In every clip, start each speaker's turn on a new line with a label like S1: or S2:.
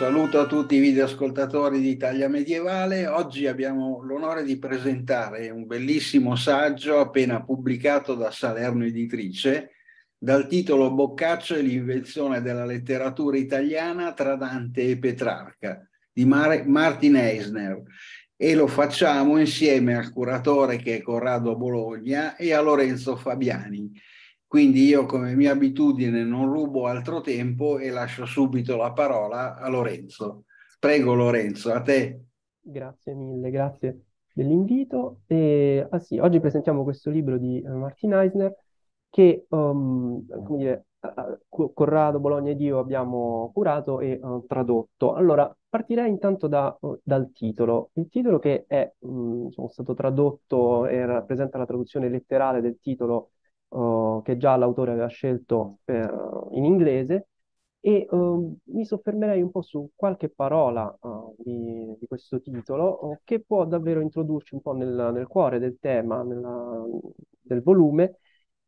S1: saluto a tutti i videoascoltatori di Italia Medievale. Oggi abbiamo l'onore di presentare un bellissimo saggio appena pubblicato da Salerno Editrice dal titolo Boccaccio e l'invenzione della letteratura italiana tra Dante e Petrarca di Mar- Martin Eisner e lo facciamo insieme al curatore che è Corrado Bologna e a Lorenzo Fabiani. Quindi io come mia abitudine non rubo altro tempo e lascio subito la parola a Lorenzo. Prego Lorenzo, a te.
S2: Grazie mille, grazie dell'invito. E, ah sì, oggi presentiamo questo libro di uh, Martin Eisner che, um, come dire, Corrado, Bologna ed io abbiamo curato e uh, tradotto. Allora, partirei intanto da, dal titolo. Il titolo che è um, diciamo, stato tradotto e rappresenta la traduzione letterale del titolo che già l'autore aveva scelto per, in inglese. E uh, mi soffermerei un po' su qualche parola uh, di, di, questo titolo che può davvero introdurci un po' nel, nel cuore del tema, nella, del volume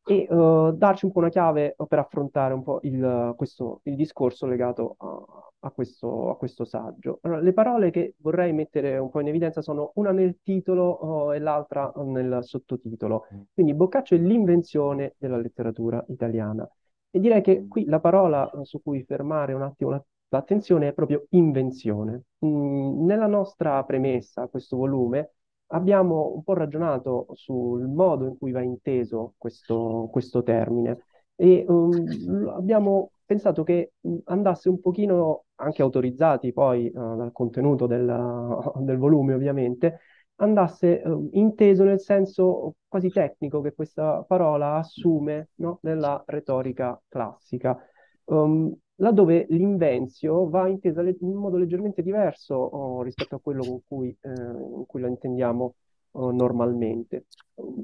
S2: e darci un po' una chiave per affrontare un po' il, questo, il discorso legato a, a questo, a questo saggio. Allora, le parole che vorrei mettere un po' in evidenza sono una nel titolo oh, e l'altra nel sottotitolo. Quindi Boccaccio è l'invenzione della letteratura italiana. E direi che qui la parola su cui fermare un attimo l'attenzione è proprio invenzione. Mm, nella nostra premessa, questo volume, abbiamo un po' ragionato sul modo in cui va inteso questo, questo termine e um, abbiamo pensato che andasse un pochino, anche autorizzati poi uh, dal contenuto del, uh, del, volume ovviamente, andasse uh, inteso nel senso quasi tecnico che questa parola assume no? nella retorica classica, um, laddove l'invenzio va intesa le- in modo leggermente diverso oh, rispetto a quello con cui, eh, in cui la intendiamo normalmente.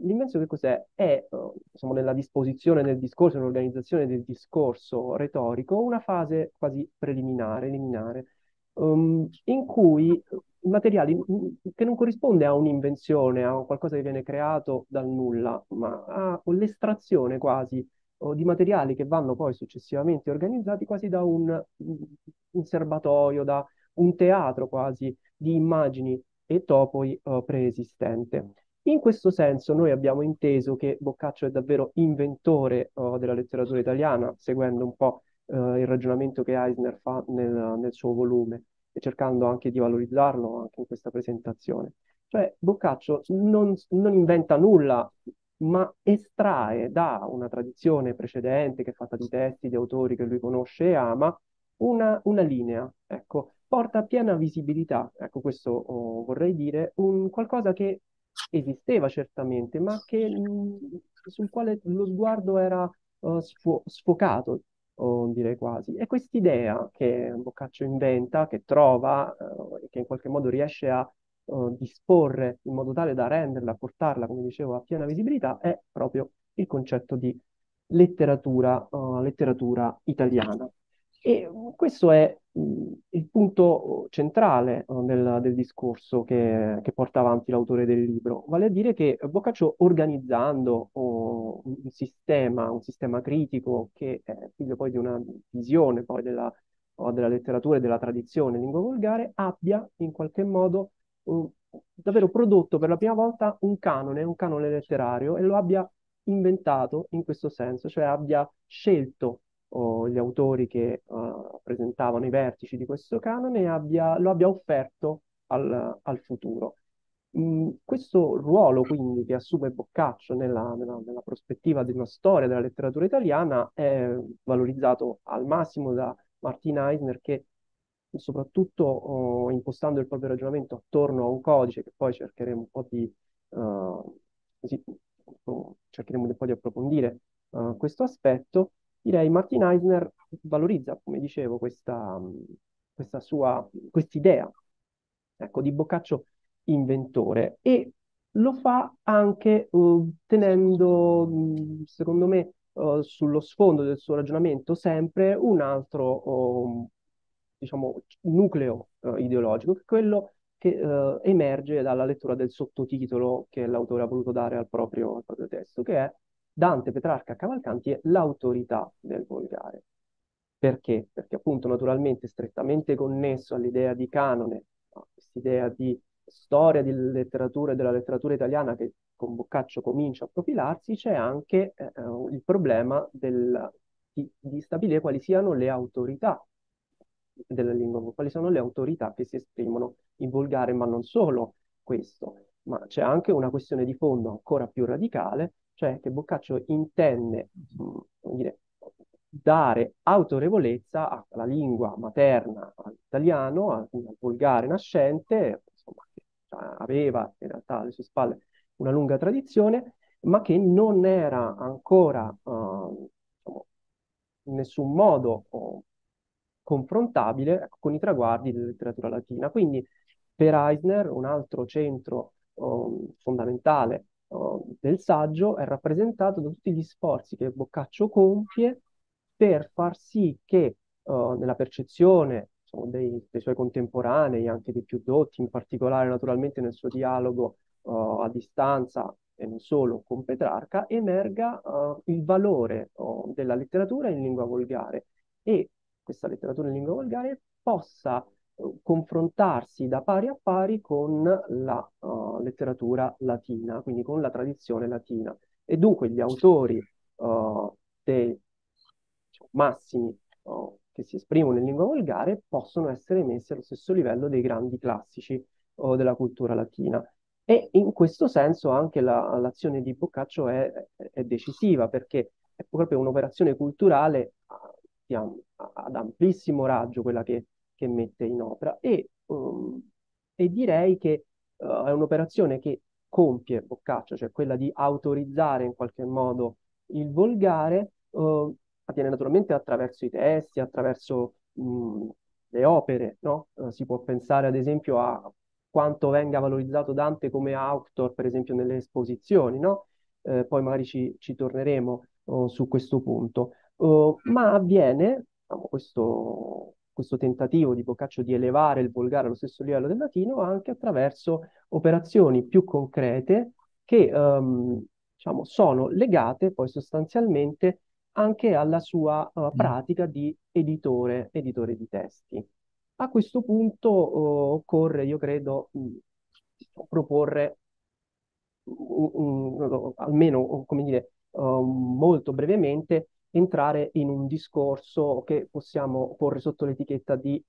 S2: L'immenso che cos'è? È, insomma, nella disposizione del discorso, nell'organizzazione del discorso retorico, una fase quasi preliminare, liminare, um, in cui materiali che non corrisponde a un'invenzione, a qualcosa che viene creato dal nulla, ma a l'estrazione quasi di materiali che vanno poi successivamente organizzati quasi da un, un serbatoio, da un teatro quasi di immagini e topoi uh, preesistente. In questo senso noi abbiamo inteso che Boccaccio è davvero inventore uh, della letteratura italiana, seguendo un po' uh, il ragionamento che Eisner fa nel, nel, suo volume e cercando anche di valorizzarlo anche in questa presentazione. Cioè Boccaccio non, non inventa nulla, ma estrae da una tradizione precedente che è fatta di testi, di autori che lui conosce e ama, una, una linea. Ecco, porta a piena visibilità, ecco questo oh, vorrei dire, un qualcosa che esisteva certamente, ma che, sul quale lo sguardo era uh, sfo- sfocato, oh, direi quasi. E quest'idea che Boccaccio inventa, che trova uh, che in qualche modo riesce a uh, disporre in modo tale da renderla, portarla, come dicevo, a piena visibilità, è proprio il concetto di letteratura, letteratura italiana. E questo è mh, il punto centrale uh, del, del, discorso che, che, porta avanti l'autore del libro, vale a dire che Boccaccio organizzando uh, un sistema, un sistema critico che è figlio poi di una visione poi della, uh, della letteratura e della tradizione in lingua volgare, abbia in qualche modo davvero prodotto per la prima volta un canone, un canone letterario e lo abbia inventato in questo senso, cioè abbia scelto o gli autori che uh, presentavano i vertici di questo canone abbia, lo abbia offerto al, al futuro. Mm, questo ruolo quindi che assume Boccaccio nella, nella, nella, prospettiva di una storia della letteratura italiana è valorizzato al massimo da Martin Eisner che soprattutto oh, impostando il proprio ragionamento attorno a un codice che poi cercheremo un po' di, uh, così, cercheremo un po' di approfondire uh, questo aspetto, direi Martin Eisner valorizza, come dicevo, questa, questa sua quest'idea ecco, di Boccaccio inventore e lo fa anche uh, tenendo, secondo me, sullo sfondo del suo ragionamento sempre un altro, uh, diciamo, nucleo ideologico, che è quello che emerge dalla lettura del sottotitolo che l'autore ha voluto dare al proprio, al proprio testo, che è Dante, Petrarca, Cavalcanti e l'autorità del volgare. Perché? Perché appunto naturalmente strettamente connesso all'idea di canone, questa idea di storia di letteratura e della letteratura italiana che con Boccaccio comincia a profilarsi, c'è anche eh, il problema del, di, di, stabilire quali siano le autorità della lingua, quali sono le autorità che si esprimono in volgare, ma non solo questo, ma c'è anche una questione di fondo ancora più radicale, cioè che Boccaccio intende mh, dire, dare autorevolezza alla lingua materna, all'italiano, al, al volgare nascente, insomma, che aveva in realtà alle sue spalle una lunga tradizione, ma che non era ancora uh, in nessun modo uh, confrontabile con i traguardi della letteratura latina. Quindi per Eisner un altro centro uh, fondamentale del saggio è rappresentato da tutti gli sforzi che Boccaccio compie per far sì che nella percezione diciamo, dei, dei, suoi contemporanei, anche dei più dotti, in particolare naturalmente nel suo dialogo uh, a distanza e non solo con Petrarca, emerga uh, il valore della letteratura in lingua volgare e questa letteratura in lingua volgare possa confrontarsi da pari a pari con la letteratura latina, quindi con la tradizione latina. E dunque gli autori dei diciamo, massimi che si esprimono in lingua volgare possono essere messi allo stesso livello dei grandi classici della cultura latina. E in questo senso anche la, l'azione di Boccaccio è, è, decisiva perché è proprio un'operazione culturale ad amplissimo raggio quella che, che mette in opera e, um, e direi che uh, è un'operazione che compie Boccaccio, cioè quella di autorizzare in qualche modo il volgare, uh, avviene naturalmente attraverso i testi, attraverso mh, le opere, no? Uh, si può pensare ad esempio a quanto venga valorizzato Dante come autor, per esempio nelle esposizioni, no? Eh, poi magari ci, ci torneremo uh, su questo punto. Uh, ma avviene diciamo, questo, questo tentativo di Boccaccio di elevare il volgare allo stesso livello del latino anche attraverso operazioni più concrete che um, diciamo, sono legate poi sostanzialmente anche alla sua uh, pratica di editore, editore di testi. A questo punto uh, occorre, io credo, mh, proporre un, un, almeno, come dire, uh, molto brevemente, entrare in un discorso che possiamo porre sotto l'etichetta di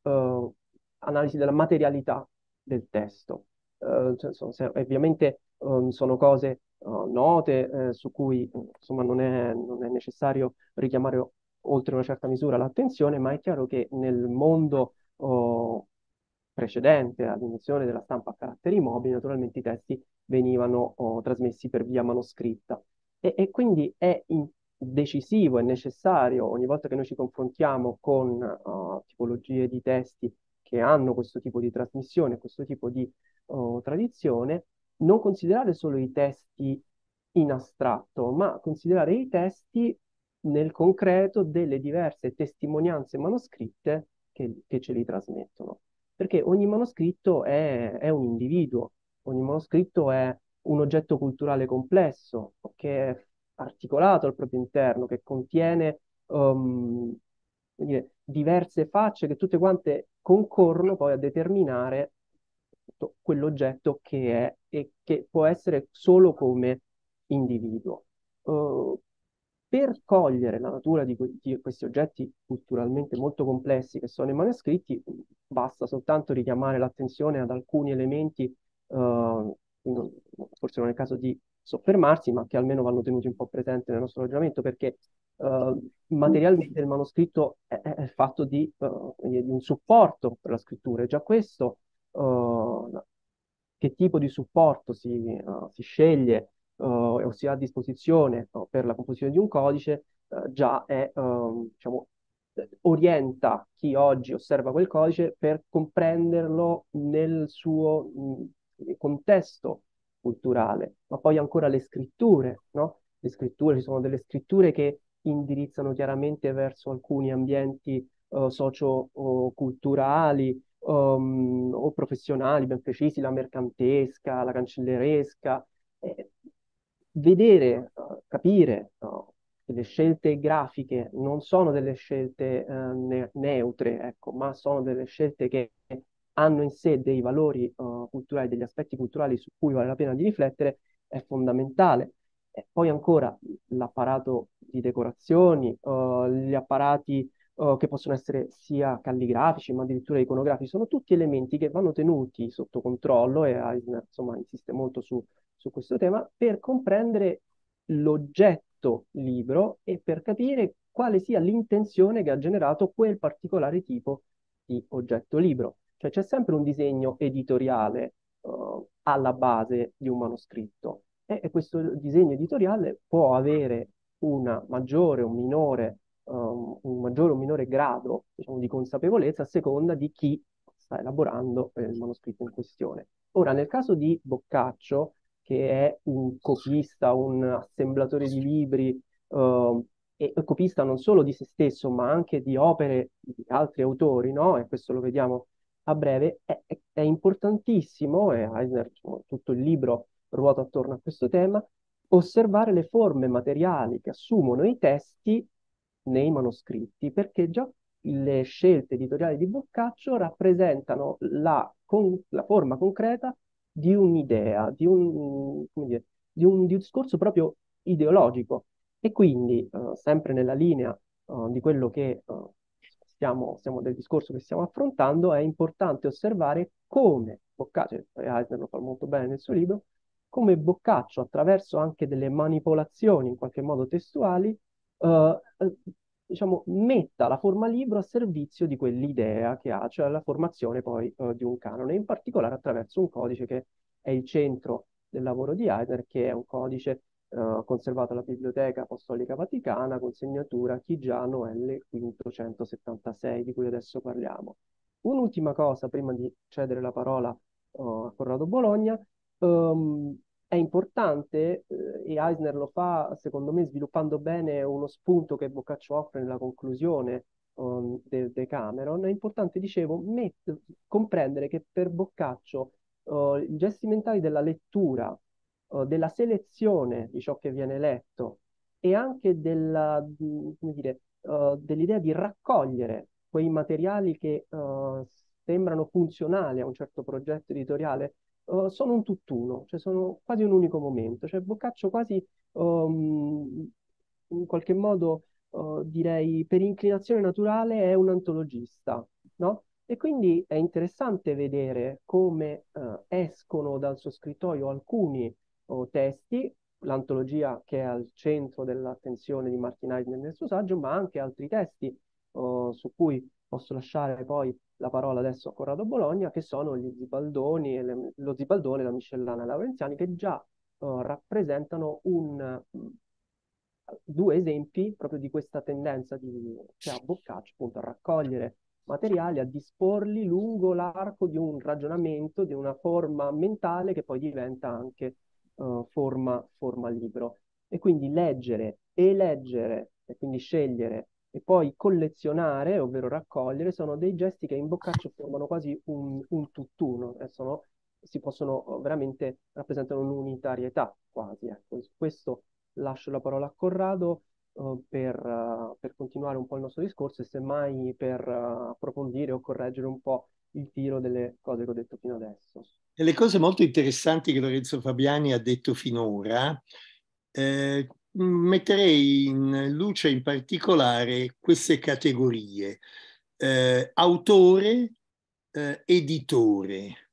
S2: analisi della materialità del testo. Cioè, so, se, ovviamente um, sono cose uh, note su cui insomma, non è, non è, necessario richiamare oltre una certa misura l'attenzione, ma è chiaro che nel mondo uh, precedente all'inizio della stampa a caratteri mobili, naturalmente i testi venivano uh, trasmessi per via manoscritta. E, e quindi è in, decisivo e necessario ogni volta che noi ci confrontiamo con uh, tipologie di testi che hanno questo tipo di trasmissione, questo tipo di uh, tradizione, non considerare solo i testi in astratto, ma considerare i testi nel concreto delle diverse testimonianze manoscritte che, che ce li trasmettono. Perché ogni manoscritto è, è, un individuo, ogni manoscritto è un oggetto culturale complesso che è articolato al proprio interno, che contiene um, dire, diverse facce che tutte quante concorrono poi a determinare quell'oggetto che è e che può essere solo come individuo. Uh, per cogliere la natura di, que- di, questi oggetti culturalmente molto complessi che sono i manoscritti, basta soltanto richiamare l'attenzione ad alcuni elementi, uh, forse non è il caso di soffermarsi, ma che almeno vanno tenuti un po' presenti nel nostro ragionamento, perché uh, materialmente il manoscritto è, è fatto di, di, un supporto per la scrittura, e già questo uh, che tipo di supporto si, uh, si sceglie uh, o si ha a disposizione per la composizione di un codice, già è, ehm, diciamo, orienta chi oggi osserva quel codice per comprenderlo nel suo mh, contesto culturale, ma poi ancora le scritture, no? Le scritture, ci sono delle scritture che indirizzano chiaramente verso alcuni ambienti uh, socio-culturali, um, o professionali ben precisi, la mercantesca, la cancelleresca, eh, vedere, uh, capire uh, le scelte grafiche non sono delle scelte eh, ne- neutre, ecco, ma sono delle scelte che hanno in sé dei valori uh, culturali, degli aspetti culturali su cui vale la pena di riflettere, è fondamentale. E poi ancora l'apparato di decorazioni, uh, gli apparati uh, che possono essere sia calligrafici ma addirittura iconografici, sono tutti elementi che vanno tenuti sotto controllo e insomma insiste molto su, su questo tema per comprendere l'oggetto libro e per capire quale sia l'intenzione che ha generato quel particolare tipo di oggetto libro. Cioè c'è sempre un disegno editoriale uh, alla base di un manoscritto e, e, questo disegno editoriale può avere una maggiore o minore, um, un maggiore o minore grado diciamo, di consapevolezza a seconda di chi sta elaborando eh, il manoscritto in questione. Ora, nel caso di Boccaccio, che è un copista, un assemblatore di libri, uh, e copista non solo di se stesso, ma anche di opere di altri autori, no? E questo lo vediamo a breve, è, è importantissimo, e Eisner, tutto il libro ruota attorno a questo tema, osservare le forme materiali che assumono i testi nei manoscritti, perché già le scelte editoriali di Boccaccio rappresentano la, con, la forma concreta di un'idea, di un, dire, di, un, di un, discorso proprio ideologico. E quindi, uh, sempre nella linea uh, di quello che uh, stiamo, stiamo, del discorso che stiamo affrontando, è importante osservare come Boccaccio, e Eisner lo fa molto bene nel suo libro, come Boccaccio, attraverso anche delle manipolazioni in qualche modo testuali, eh, eh, diciamo, metta la forma libro a servizio di quell'idea che ha, cioè la formazione poi eh, di un canone, in particolare attraverso un codice che è il centro del lavoro di Eisner, che è un codice eh, conservato alla Biblioteca Apostolica Vaticana con segnatura Chigiano L576, di cui adesso parliamo. Un'ultima cosa prima di cedere la parola uh, a Corrado Bologna, um, è importante, eh, e Eisner lo fa secondo me sviluppando bene uno spunto che Boccaccio offre nella conclusione um, del Decameron, è importante, dicevo, met- comprendere che per Boccaccio uh, i gesti mentali della lettura uh, della selezione di ciò che viene letto e anche della, dire, uh, dell'idea di raccogliere quei materiali che uh, sembrano funzionali a un certo progetto editoriale, sono un tutt'uno, cioè sono quasi un unico momento. Cioè Boccaccio quasi um, in qualche modo direi per inclinazione naturale è un antologista, no? E quindi è interessante vedere come uh, escono dal suo scrittoio alcuni o testi, l'antologia che è al centro dell'attenzione di Martin Eisner nel suo saggio, ma anche altri testi oh, su cui posso lasciare poi la parola adesso a Corrado Bologna, che sono gli Zibaldoni, le, lo Zibaldone e la Miscellana Laurenziani, che già oh, rappresentano un, due esempi proprio di questa tendenza di, che ha Boccaccio appunto a raccogliere materiali, a disporli lungo l'arco di un ragionamento, di una forma mentale che poi diventa anche uh, forma, forma libro. E quindi leggere e leggere, e quindi scegliere e poi collezionare, ovvero raccogliere, sono dei gesti che in Boccaccio formano quasi un, un tutt'uno, e sono, si possono veramente rappresentare un'unitarietà quasi. Ecco. Su questo lascio la parola a Corrado uh, per, per, continuare un po' il nostro discorso e semmai per approfondire o correggere un po' il tiro delle cose che ho detto fino adesso.
S3: E le cose molto interessanti che Lorenzo Fabiani ha detto finora, eh, metterei in luce in particolare queste categorie. Eh, autore, eh, editore.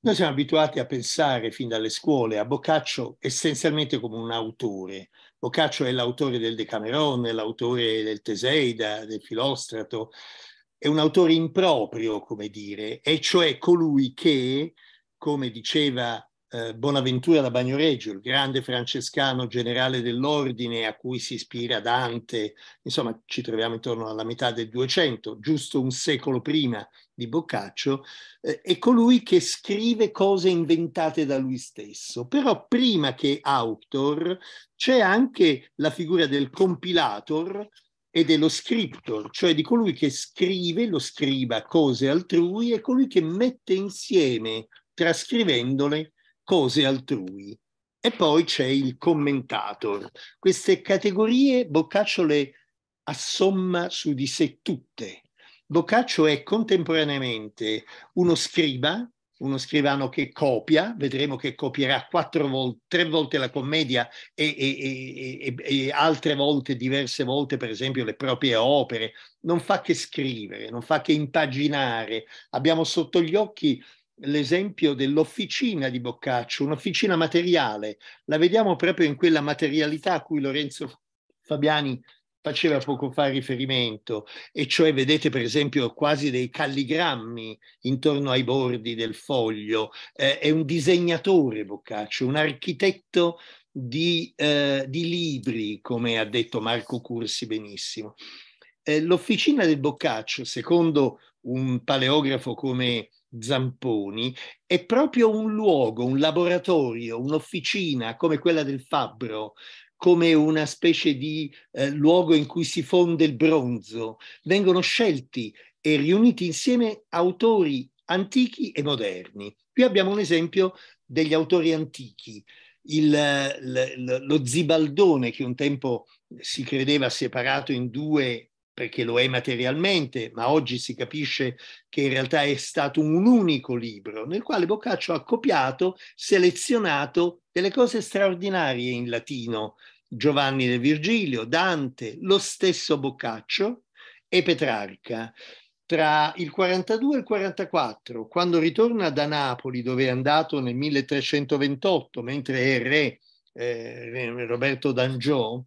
S3: Noi siamo abituati a pensare fin dalle scuole a Boccaccio essenzialmente come un autore. Boccaccio è l'autore del Decameron, è l'autore del Teseida, del Filostrato, è un autore improprio, come dire, e cioè colui che come diceva eh, Bonaventura da Bagnoregio, il grande francescano generale dell'ordine a cui si ispira Dante, insomma ci troviamo intorno alla metà del 200, giusto un secolo prima di Boccaccio, eh, è colui che scrive cose inventate da lui stesso. Però prima che autor c'è anche la figura del compilator e dello scriptor, cioè di colui che scrive, lo scriba cose altrui e colui che mette insieme trascrivendole cose altrui. e poi c'è il commentator. Queste categorie Boccaccio le assomma su di sé tutte. Boccaccio è contemporaneamente uno scriba, uno scrivano che copia, vedremo che copierà quattro volte, tre volte la commedia e, e, e, e, altre volte, diverse volte, per esempio, le proprie opere. Non fa che scrivere, non fa che impaginare. Abbiamo sotto gli occhi l'esempio dell'officina di Boccaccio, un'officina materiale. La vediamo proprio in quella materialità a cui Lorenzo Fabiani faceva poco fa riferimento, e cioè vedete per esempio quasi dei calligrammi intorno ai bordi del foglio. Eh, è un disegnatore Boccaccio, un architetto di, eh, di, libri, come ha detto Marco Cursi benissimo. Eh, l'officina del Boccaccio, secondo un paleografo come Zamponi, è proprio un luogo, un laboratorio, un'officina come quella del Fabbro, come una specie di eh, luogo in cui si fonde il bronzo. Vengono scelti e riuniti insieme autori antichi e moderni. Qui abbiamo un esempio degli autori antichi. Il, l, lo Zibaldone, che un tempo si credeva separato in due perché lo è materialmente, ma oggi si capisce che in realtà è stato un unico libro nel quale Boccaccio ha copiato, selezionato delle cose straordinarie in latino, Giovanni del Virgilio, Dante, lo stesso Boccaccio e Petrarca. Tra il 42 e il 44, quando ritorna da Napoli, dove è andato nel 1328, mentre è re eh, Roberto d'Angiò,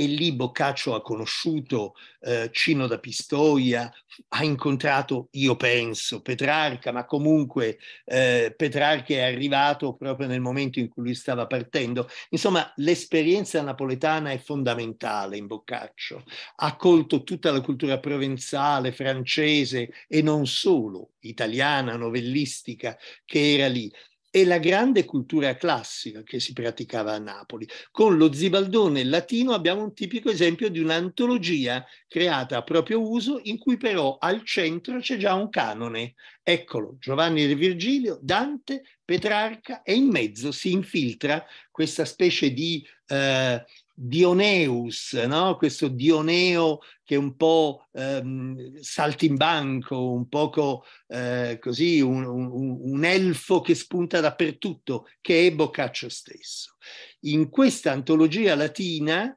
S3: e lì Boccaccio ha conosciuto eh, Cino da Pistoia, ha incontrato, io penso, Petrarca, ma comunque eh, Petrarca è arrivato proprio nel momento in cui lui stava partendo. Insomma, l'esperienza napoletana è fondamentale in Boccaccio. Ha colto tutta la cultura provenzale, francese e non solo, italiana, novellistica, che era lì e la grande cultura classica che si praticava a Napoli. Con lo zibaldone latino abbiamo un tipico esempio di un'antologia creata a proprio uso in cui però al centro c'è già un canone. Eccolo, Giovanni di Virgilio, Dante, Petrarca e in mezzo si infiltra questa specie di eh, Dioneus, no? questo Dioneo che è un po' ehm, saltimbanco, un poco eh, così, un, un, un, elfo che spunta dappertutto, che è Boccaccio stesso. In questa antologia latina,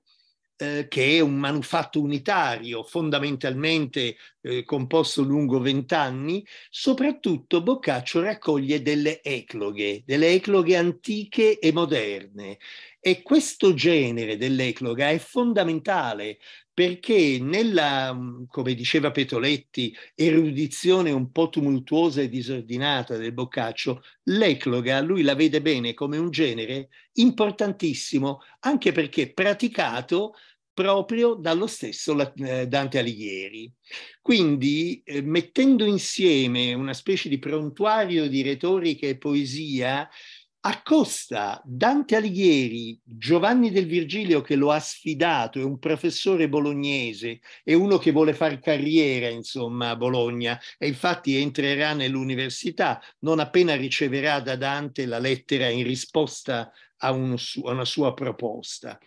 S3: eh, che è un manufatto unitario, fondamentalmente eh, composto lungo vent'anni, soprattutto Boccaccio raccoglie delle ecloghe, delle ecloghe antiche e moderne. E questo genere dell'ecloga è fondamentale perché nella, come diceva Petoletti, erudizione un po' tumultuosa e disordinata del Boccaccio, l'ecloga lui la vede bene come un genere importantissimo, anche perché praticato proprio dallo stesso eh, Dante Alighieri. Quindi, eh, mettendo insieme una specie di prontuario di retorica e poesia, accosta Dante Alighieri, Giovanni del Virgilio che lo ha sfidato, è un professore bolognese, è uno che vuole fare carriera insomma a Bologna e infatti entrerà nell'università non appena riceverà da Dante la lettera in risposta a, un, a una sua proposta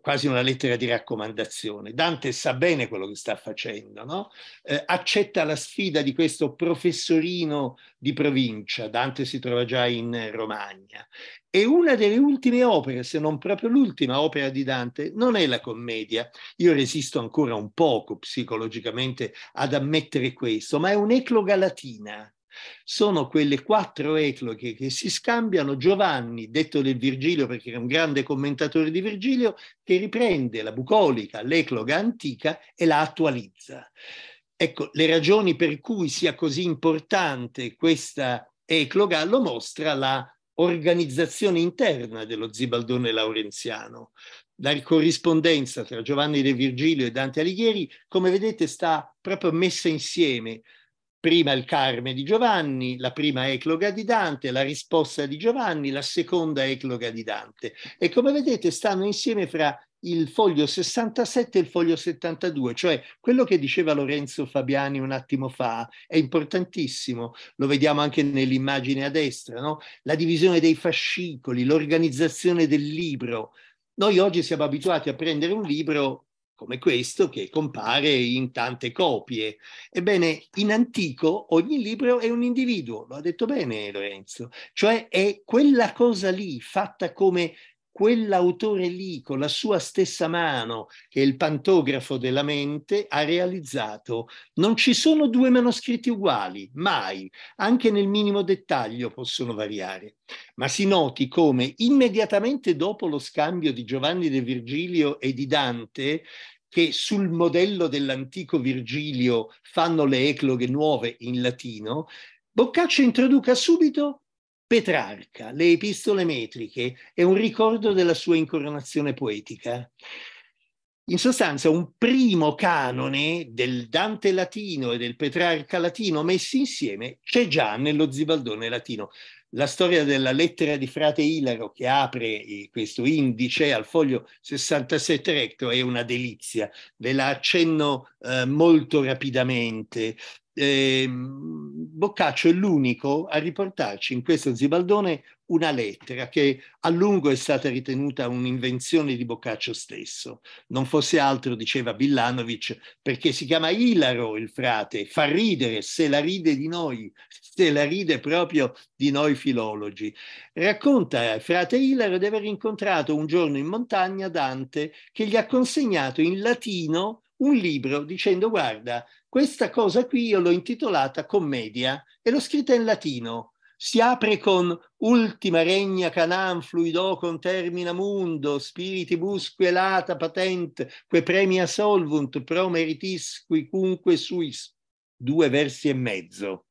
S3: quasi una lettera di raccomandazione. Dante sa bene quello che sta facendo, no? eh, accetta la sfida di questo professorino di provincia, Dante si trova già in Romagna, e una delle ultime opere, se non proprio l'ultima opera di Dante, non è la commedia. Io resisto ancora un poco psicologicamente ad ammettere questo, ma è un'ecloga latina sono quelle quattro ecloghe che si scambiano Giovanni, detto del Virgilio perché era un grande commentatore di Virgilio, che riprende la bucolica, l'ecloga antica e la attualizza. Ecco, le ragioni per cui sia così importante questa ecloga lo mostra la organizzazione interna dello Zibaldone Laurenziano. La corrispondenza tra Giovanni de Virgilio e Dante Alighieri, come vedete, sta proprio messa insieme prima il Carme di Giovanni, la prima ecloga di Dante, la risposta di Giovanni, la seconda ecloga di Dante. E come vedete stanno insieme fra il foglio 67 e il foglio 72, cioè quello che diceva Lorenzo Fabiani un attimo fa è importantissimo, lo vediamo anche nell'immagine a destra, no? la divisione dei fascicoli, l'organizzazione del libro. Noi oggi siamo abituati a prendere un libro come questo che compare in tante copie. Ebbene, in antico ogni libro è un individuo, lo ha detto bene Lorenzo, cioè è quella cosa lì fatta come quell'autore lì con la sua stessa mano, che è il pantografo della mente, ha realizzato. Non ci sono due manoscritti uguali, mai, anche nel minimo dettaglio possono variare. Ma si noti come immediatamente dopo lo scambio di Giovanni de Virgilio e di Dante, che sul modello dell'antico Virgilio fanno le ecloghe nuove in latino, Boccaccio introduca subito Petrarca, le epistole metriche, è un ricordo della sua incoronazione poetica. In sostanza, un primo canone del Dante latino e del Petrarca latino messi insieme c'è già nello Zibaldone latino. La storia della lettera di frate Ilaro che apre questo indice al foglio 67 recto è una delizia, ve la accenno eh, molto rapidamente eh, Boccaccio è l'unico a riportarci in questo Zibaldone una lettera che a lungo è stata ritenuta un'invenzione di Boccaccio stesso. Non fosse altro, diceva Villanovic, perché si chiama Ilaro il frate, fa ridere, se la ride di noi, se la ride proprio di noi filologi. Racconta frate Ilaro di aver incontrato un giorno in montagna Dante che gli ha consegnato in latino un libro dicendo guarda, questa cosa qui io l'ho intitolata Commedia e l'ho scritta in latino. Si apre con Ultima regna canam fluido con termina mundo, spiritibus quelata patent, que premia solvunt pro meritis quicunque suis. Due versi e mezzo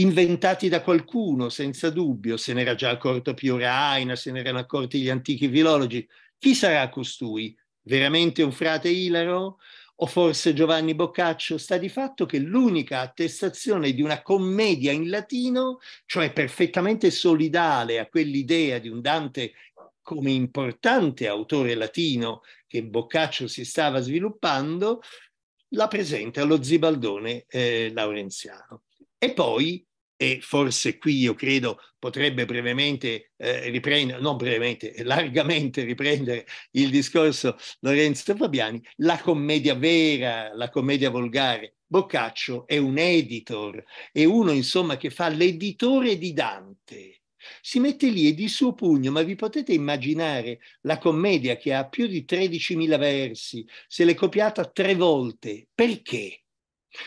S3: inventati da qualcuno, senza dubbio, se n'era già accorto Pioraina, se ne erano accorti gli antichi filologi. Chi sarà costui? Veramente un frate Ilaro? o forse Giovanni Boccaccio, sta di fatto che l'unica attestazione di una commedia in latino, cioè perfettamente solidale a quell'idea di un Dante come importante autore latino che Boccaccio si stava sviluppando, la presenta allo Zibaldone eh, Laurenziano. E poi e forse qui io credo potrebbe brevemente eh, riprendere, non brevemente, largamente riprendere il discorso Lorenzo Fabiani, la commedia vera, la commedia volgare. Boccaccio è un editor, è uno insomma che fa l'editore di Dante. Si mette lì e di suo pugno, ma vi potete immaginare la commedia che ha più di 13.000 versi, se l'è copiata tre volte, perché?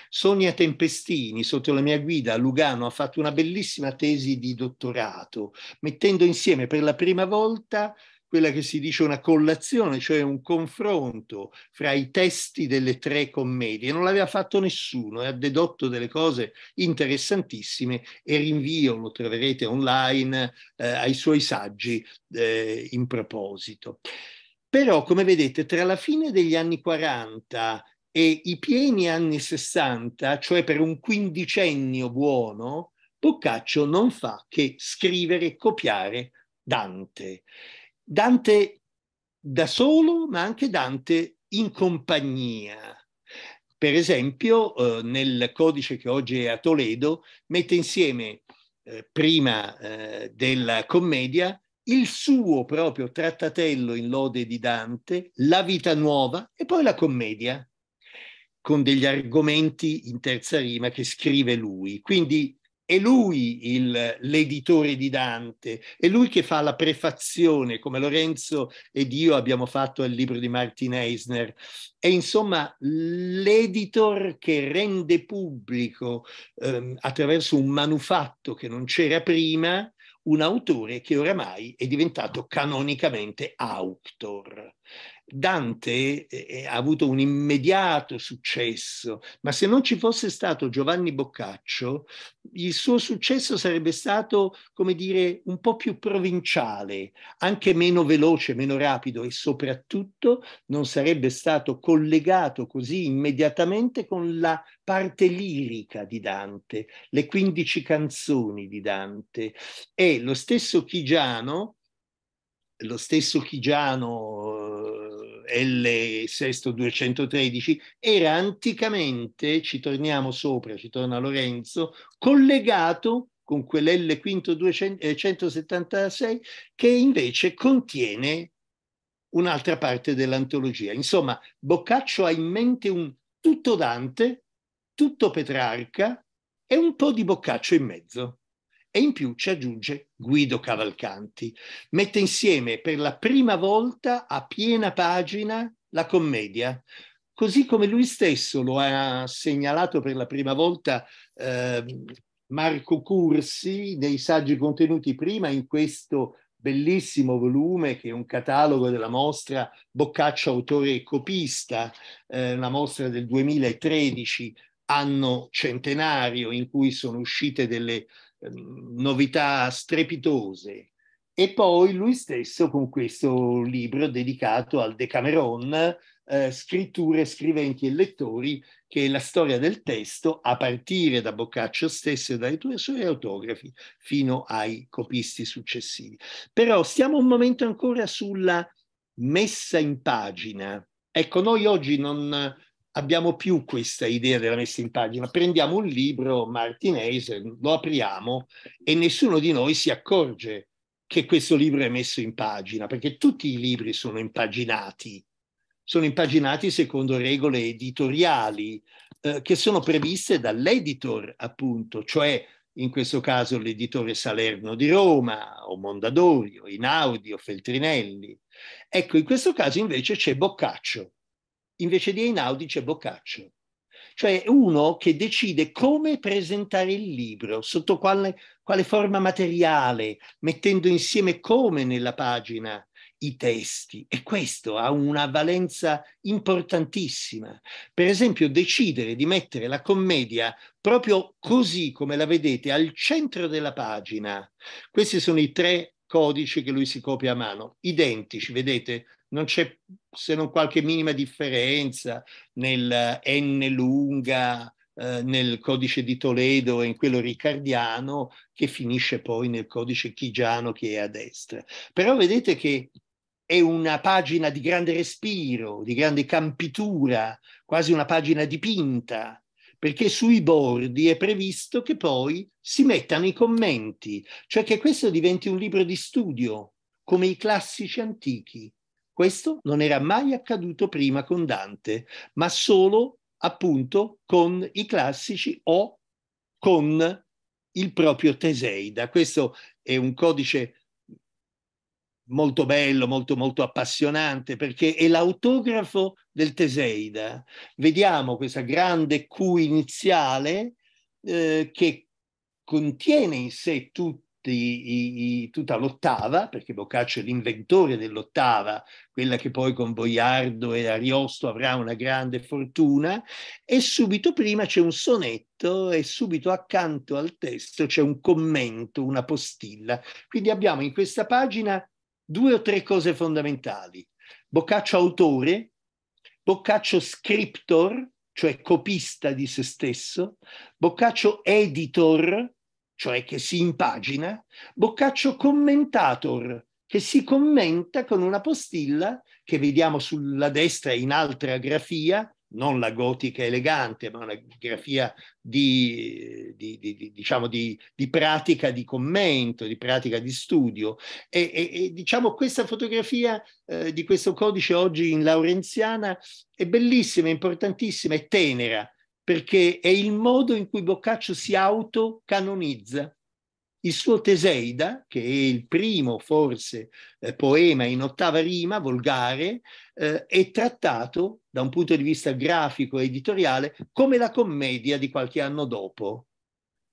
S3: Sonia Tempestini, sotto la mia guida a Lugano, ha fatto una bellissima tesi di dottorato, mettendo insieme per la prima volta quella che si dice una collazione, cioè un confronto fra i testi delle tre commedie. Non l'aveva fatto nessuno e ha dedotto delle cose interessantissime e rinvio, lo troverete online, eh, ai suoi saggi eh, in proposito. Però, come vedete, tra la fine degli anni 40 e i pieni anni 60, cioè per un quindicennio buono, Boccaccio non fa che scrivere e copiare Dante. Dante da solo, ma anche Dante in compagnia. Per esempio, eh, nel codice che oggi è a Toledo, mette insieme, eh, prima eh, della commedia, il suo proprio trattatello in lode di Dante, la vita nuova e poi la commedia con degli argomenti in terza rima che scrive lui. Quindi è lui il, l'editore di Dante, è lui che fa la prefazione, come Lorenzo ed io abbiamo fatto al libro di Martin Eisner. È insomma l'editor che rende pubblico ehm, attraverso un manufatto che non c'era prima un autore che oramai è diventato canonicamente auctor. Dante eh, ha avuto un immediato successo, ma se non ci fosse stato Giovanni Boccaccio, il suo successo sarebbe stato, come dire, un po' più provinciale, anche meno veloce, meno rapido e soprattutto non sarebbe stato collegato così immediatamente con la parte lirica di Dante, le 15 canzoni di Dante. E lo stesso Chigiano, lo stesso Chigiano L sesto 213, era anticamente, ci torniamo sopra, ci torna Lorenzo, collegato con quell'L quinto 276 che invece contiene un'altra parte dell'antologia. Insomma, Boccaccio ha in mente un tutto Dante, tutto Petrarca e un po' di Boccaccio in mezzo. E in più ci aggiunge Guido Cavalcanti. Mette insieme per la prima volta a piena pagina la commedia, così come lui stesso lo ha segnalato per la prima volta eh, Marco Cursi nei saggi contenuti prima in questo bellissimo volume che è un catalogo della mostra Boccaccio autore e copista, eh, una mostra del 2013, anno centenario in cui sono uscite delle eh, novità strepitose. E poi lui stesso con questo libro dedicato al Decameron, eh, scritture, scriventi e lettori, che è la storia del testo a partire da Boccaccio stesso e dai suoi autografi fino ai copisti successivi. Però stiamo un momento ancora sulla messa in pagina. Ecco, noi oggi non abbiamo più questa idea della messa in pagina. Prendiamo un libro martinese, lo apriamo e nessuno di noi si accorge che questo libro è messo in pagina, perché tutti i libri sono impaginati sono impaginati secondo regole editoriali eh, che sono previste dall'editor, appunto, cioè in questo caso l'editore Salerno di Roma, o Mondadori, o Inaudi, o Feltrinelli. Ecco, in questo caso invece c'è Boccaccio. Invece di Einaudi c'è Boccaccio. Cioè uno che decide come presentare il libro, sotto quale, quale forma materiale, mettendo insieme come nella pagina i testi e questo ha una valenza importantissima. Per esempio, decidere di mettere la commedia proprio così come la vedete al centro della pagina. Questi sono i tre codici che lui si copia a mano, identici, vedete? Non c'è se non qualche minima differenza nel N lunga, eh, nel codice di Toledo e in quello riccardiano che finisce poi nel codice chigiano che è a destra. Però vedete che è una pagina di grande respiro, di grande campitura, quasi una pagina dipinta, perché sui bordi è previsto che poi si mettano i commenti, cioè che questo diventi un libro di studio, come i classici antichi. Questo non era mai accaduto prima con Dante, ma solo appunto con i classici o con il proprio Teseida. Questo è un codice molto bello, molto, molto appassionante, perché è l'autografo del Teseida. Vediamo questa grande Q iniziale eh, che contiene in sé tutti i, tutta l'ottava, perché Boccaccio è l'inventore dell'ottava, quella che poi con Boiardo e Ariosto avrà una grande fortuna, e subito prima c'è un sonetto e subito accanto al testo c'è un commento, una postilla. Quindi abbiamo in questa pagina due o tre cose fondamentali. Boccaccio autore, Boccaccio scriptor, cioè copista di se stesso, Boccaccio editor, cioè che si impagina, Boccaccio commentator, che si commenta con una postilla che vediamo sulla destra in altra grafia, non la gotica elegante, ma una grafia di, di, di, diciamo di, pratica di commento, di pratica di studio. E, e, e diciamo questa fotografia eh, di questo codice oggi in laurenziana è bellissima, importantissima, è tenera, perché è il modo in cui Boccaccio si autocanonizza il suo Teseida, che è il primo forse eh, poema in ottava rima, volgare, eh, è trattato da un punto di vista grafico e editoriale come la commedia di qualche anno dopo.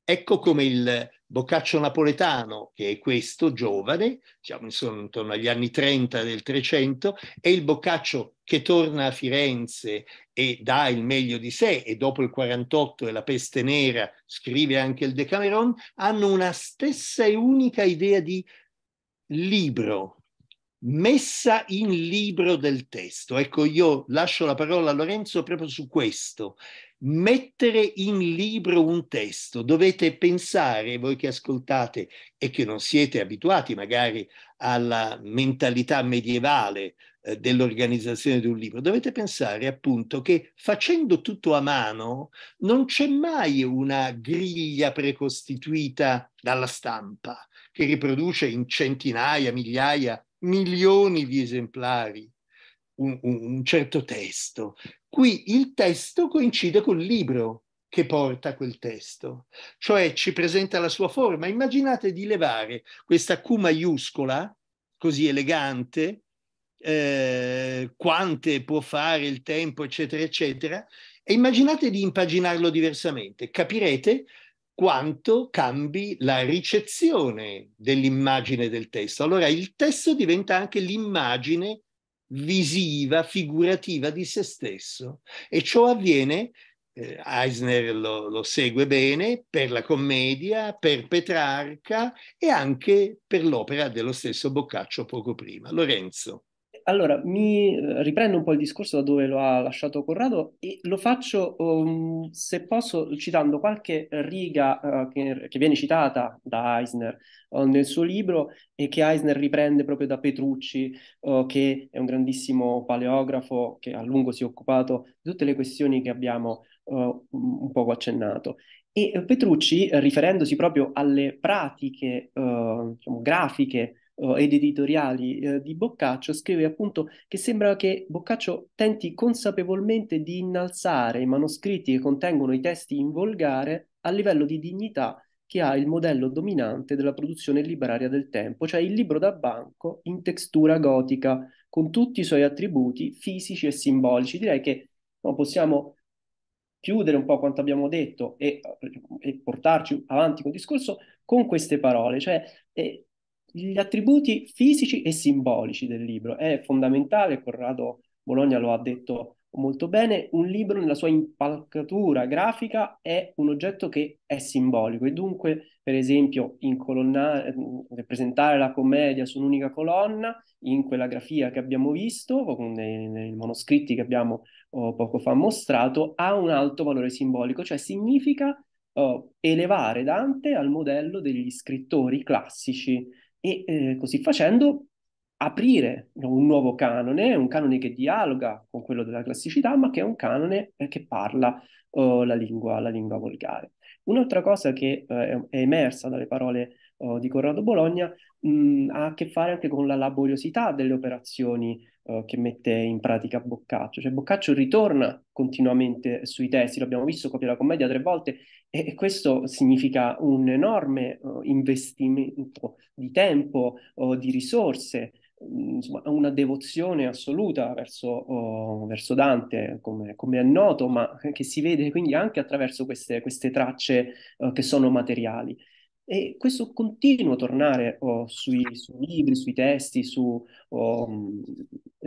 S3: Ecco come il Boccaccio napoletano, che è questo, giovane, siamo insomma intorno agli anni 30 del Trecento, e il Boccaccio che torna a Firenze e dà il meglio di sé e dopo il 48 e la peste nera scrive anche il Decameron, hanno una stessa e unica idea di libro, messa in libro del testo. Ecco, io lascio la parola a Lorenzo proprio su questo. Mettere in libro un testo, dovete pensare, voi che ascoltate e che non siete abituati magari alla mentalità medievale eh, dell'organizzazione di un libro, dovete pensare appunto che facendo tutto a mano non c'è mai una griglia precostituita dalla stampa che riproduce in centinaia, migliaia milioni di esemplari un, un, certo testo. Qui il testo coincide col libro che porta quel testo, cioè ci presenta la sua forma. Immaginate di levare questa Q maiuscola, così elegante, eh, quante può fare il tempo, eccetera, eccetera, e immaginate di impaginarlo diversamente. Capirete quanto cambi la ricezione dell'immagine del testo. Allora il testo diventa anche l'immagine visiva, figurativa di se stesso e ciò avviene, eh, Eisner lo, lo segue bene, per la commedia, per Petrarca e anche per l'opera dello stesso Boccaccio poco prima. Lorenzo.
S2: Allora, mi eh, riprendo un po' il discorso da dove lo ha lasciato Corrado e lo faccio, um, se posso, citando qualche riga uh, che, che, viene citata da Eisner uh, nel suo libro e che Eisner riprende proprio da Petrucci, uh, che è un grandissimo paleografo che a lungo si è occupato di tutte le questioni che abbiamo un poco accennato. E Petrucci, riferendosi proprio alle pratiche diciamo, grafiche ed editoriali eh, di Boccaccio, scrive appunto che sembra che Boccaccio tenti consapevolmente di innalzare i manoscritti che contengono i testi in volgare a livello di dignità che ha il modello dominante della produzione libraria del tempo, cioè il libro da banco in textura gotica, con tutti i suoi attributi fisici e simbolici. Direi che no, possiamo chiudere un po' quanto abbiamo detto e, e portarci avanti con il discorso con queste parole, cioè eh, gli attributi fisici e simbolici del libro. È fondamentale, Corrado Bologna lo ha detto molto bene, un libro nella sua impalcatura grafica è un oggetto che è simbolico e dunque, per esempio, rappresentare la commedia su un'unica colonna, in quella grafia che abbiamo visto, nei, nei manoscritti che abbiamo oh, poco fa mostrato, ha un alto valore simbolico, cioè significa oh, elevare Dante al modello degli scrittori classici e eh, così facendo aprire un nuovo canone, un canone che dialoga con quello della classicità, ma che è un canone eh, che parla uh, la, lingua, la, lingua, volgare. Un'altra cosa che uh, è emersa dalle parole uh, di Corrado Bologna mh, ha a che fare anche con la laboriosità delle operazioni che mette in pratica Boccaccio. Cioè Boccaccio ritorna continuamente sui testi, l'abbiamo visto copia la commedia tre volte, e, questo significa un enorme uh, investimento di tempo, uh, di risorse, mm, insomma, una devozione assoluta verso, uh, verso Dante, come, come, è noto, ma che si vede quindi anche attraverso queste, queste tracce che sono materiali. E questo continuo tornare oh, sui, sui, libri, sui testi, su, oh,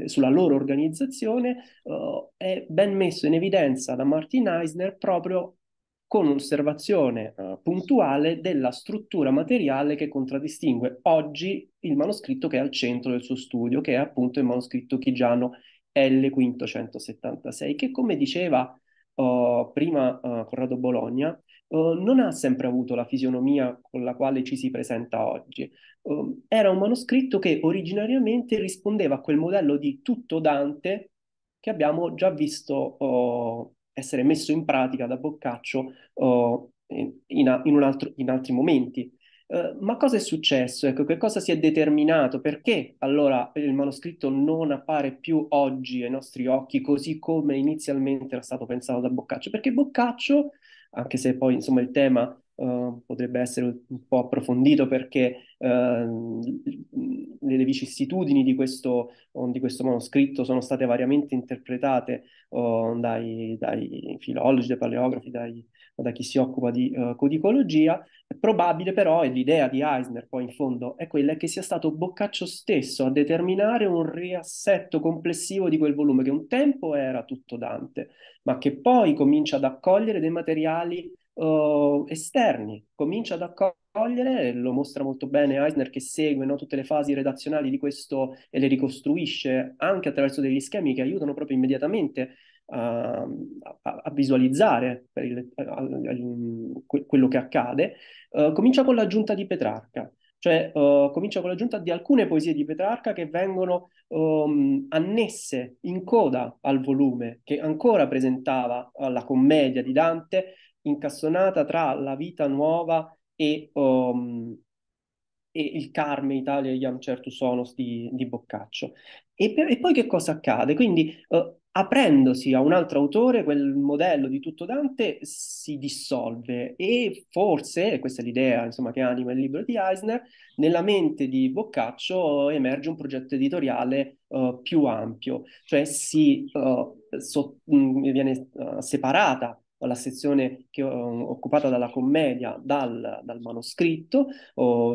S2: sulla loro organizzazione oh, è ben messo in evidenza da Martin Eisner proprio con un'osservazione uh, puntuale della struttura materiale che contraddistingue oggi il manoscritto che è al centro del suo studio, che è appunto il manoscritto chigiano L576, che come diceva uh, prima uh, Corrado Bologna, non ha sempre avuto la fisionomia con la quale ci si presenta oggi. era un manoscritto che originariamente rispondeva a quel modello di tutto Dante che abbiamo già visto essere messo in pratica da Boccaccio uh, in, in, altro, in, altri momenti. Uh, ma cosa è successo? Ecco, che cosa si è determinato? Perché allora il manoscritto non appare più oggi ai nostri occhi così come inizialmente era stato pensato da Boccaccio? Perché Boccaccio, anche se poi insomma il tema Uh, potrebbe essere un po' approfondito perché uh, le vicissitudini di questo, di questo, manoscritto sono state variamente interpretate uh, dai, dai, filologi, dai paleografi, dai, da chi si occupa di codicologia. È probabile però, e l'idea di Eisner poi in fondo è quella che sia stato Boccaccio stesso a determinare un riassetto complessivo di quel volume che un tempo era tutto Dante, ma che poi comincia ad accogliere dei materiali uh, esterni, comincia ad accogliere cogliere, lo mostra molto bene Eisner che segue no, tutte le fasi redazionali di questo e le ricostruisce anche attraverso degli schemi che aiutano proprio immediatamente a, a, a visualizzare il, a, quello che accade, uh, comincia con l'aggiunta di Petrarca. Cioè, uh, comincia con l'aggiunta di alcune poesie di Petrarca che vengono um, annesse in coda al volume, che ancora presentava la commedia di Dante, incastonata tra la vita nuova e, um, e il Carme Italia Iam Certus Sonos di, di Boccaccio. E, per, e, poi che cosa accade? Quindi, uh, aprendosi a un altro autore, quel modello di tutto Dante si dissolve e forse, e questa è l'idea insomma, che anima il libro di Eisner, nella mente di Boccaccio emerge un progetto editoriale uh, più ampio, cioè si uh, so, mh, viene uh, separata la sezione che, occupata dalla commedia dal, dal manoscritto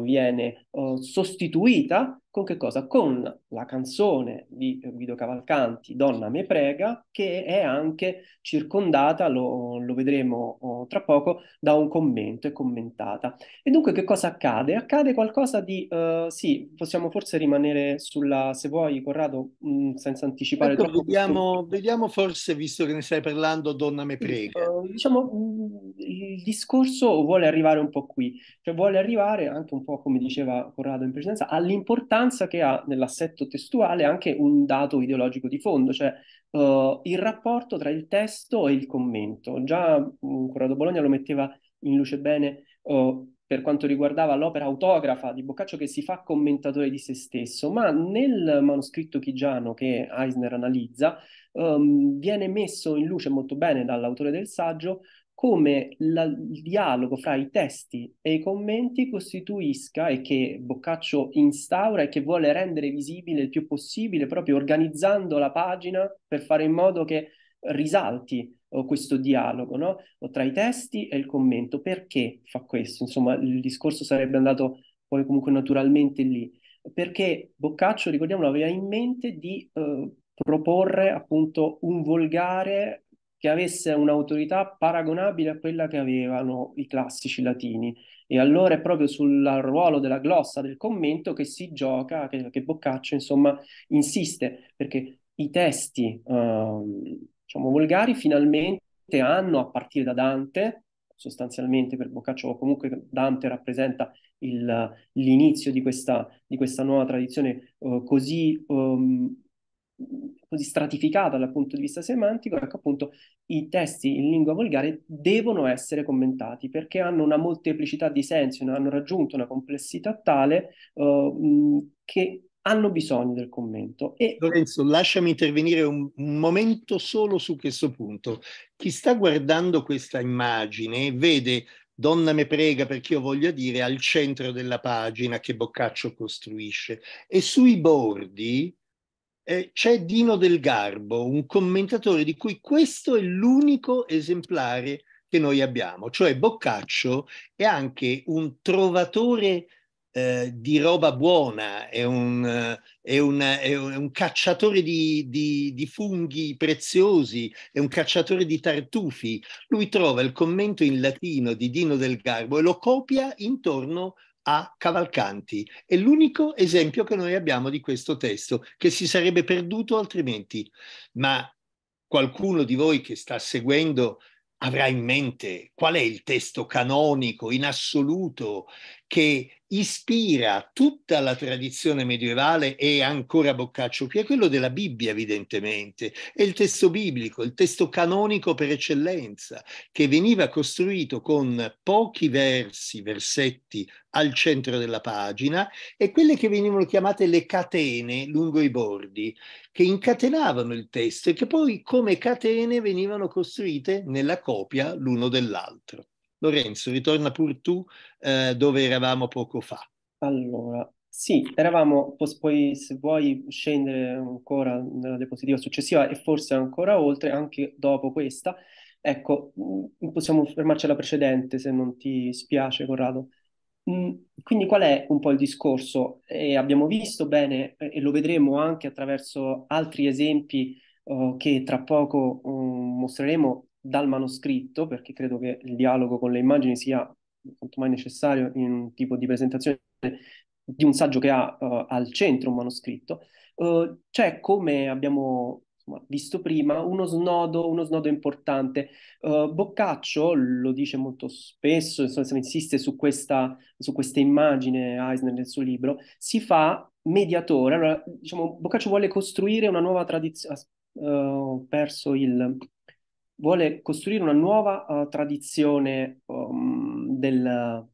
S2: viene sostituita con che cosa? Con la canzone di Guido Cavalcanti, Donna me prega, che è anche circondata, lo, lo vedremo oh, tra poco, da un commento e commentata. E dunque che cosa accade? Accade qualcosa di, uh, sì, possiamo forse rimanere sulla, se vuoi Corrado, mh, mm, senza anticipare
S3: ecco,
S2: troppo.
S3: Vediamo, vediamo, forse, visto che ne stai parlando, Donna me prega.
S2: Uh, diciamo, mh, mm, il discorso vuole arrivare un po' qui, cioè vuole arrivare anche un po', come diceva Corrado in precedenza, all'importanza importanza che ha nell'assetto testuale anche un dato ideologico di fondo, cioè uh, il rapporto tra il testo e il commento. Già um, Corrado Bologna lo metteva in luce bene uh, per quanto riguardava l'opera autografa di Boccaccio che si fa commentatore di se stesso, ma nel manoscritto chigiano che Eisner analizza um, viene messo in luce molto bene dall'autore del saggio come la, il dialogo fra i testi e i commenti costituisca e che Boccaccio instaura e che vuole rendere visibile il più possibile, proprio organizzando la pagina per fare in modo che risalti oh, questo dialogo no? tra i testi e il commento. Perché fa questo? Insomma, il discorso sarebbe andato poi comunque naturalmente lì. Perché Boccaccio, ricordiamolo, aveva in mente di eh, proporre appunto un volgare che avesse un'autorità paragonabile a quella che avevano i classici latini. E allora è proprio sul ruolo della glossa del commento che si gioca, che, che Boccaccio insomma insiste, perché i testi uh, diciamo volgari finalmente hanno, a partire da Dante, sostanzialmente per Boccaccio comunque Dante rappresenta il, l'inizio di questa, di questa, nuova tradizione uh, così um, così stratificata dal punto di vista semantico, ecco appunto i testi in lingua volgare devono essere commentati perché hanno una molteplicità di sensi, hanno raggiunto una complessità tale uh, che hanno bisogno del commento.
S3: E... Lorenzo, lasciami intervenire un, un, momento solo su questo punto. Chi sta guardando questa immagine vede Donna me prega perché io voglio dire al centro della pagina che Boccaccio costruisce e sui bordi eh, c'è Dino del Garbo, un commentatore di cui questo è l'unico esemplare che noi abbiamo, cioè Boccaccio è anche un trovatore eh, di roba buona, è un, è un, è un cacciatore di, di, di, funghi preziosi, è un cacciatore di tartufi. Lui trova il commento in latino di Dino del Garbo e lo copia intorno a Cavalcanti. È l'unico esempio che noi abbiamo di questo testo, che si sarebbe perduto altrimenti. Ma qualcuno di voi che sta seguendo avrà in mente qual è il testo canonico in assoluto che ispira tutta la tradizione medievale e ancora Boccaccio qui è quello della Bibbia evidentemente, è il testo biblico, il testo canonico per eccellenza, che veniva costruito con pochi versi, versetti al centro della pagina e quelle che venivano chiamate le catene lungo i bordi, che incatenavano il testo e che poi come catene venivano costruite nella copia l'uno dell'altro. Lorenzo, ritorna pure tu eh, dove eravamo poco fa.
S2: Allora, sì, eravamo, poi se vuoi scendere ancora nella diapositiva successiva e forse ancora oltre, anche dopo questa, ecco, mm, possiamo fermarci alla precedente se non ti spiace, Corrado. Mm, quindi qual è un po' il discorso? E abbiamo visto bene, e lo vedremo anche attraverso altri esempi uh, che tra poco uh, mostreremo dal manoscritto, perché credo che il dialogo con le immagini sia quanto mai necessario in un tipo di presentazione di un saggio che ha uh, al centro un manoscritto, uh, c'è come abbiamo insomma, visto prima uno snodo, uno snodo importante. Uh, Boccaccio lo dice molto spesso, insomma, insiste su questa, su questa immagine Eisner nel suo libro, si fa mediatore. Allora, diciamo, Boccaccio vuole costruire una nuova tradizione, uh, perso il... vuole costruire una nuova uh, tradizione um, del,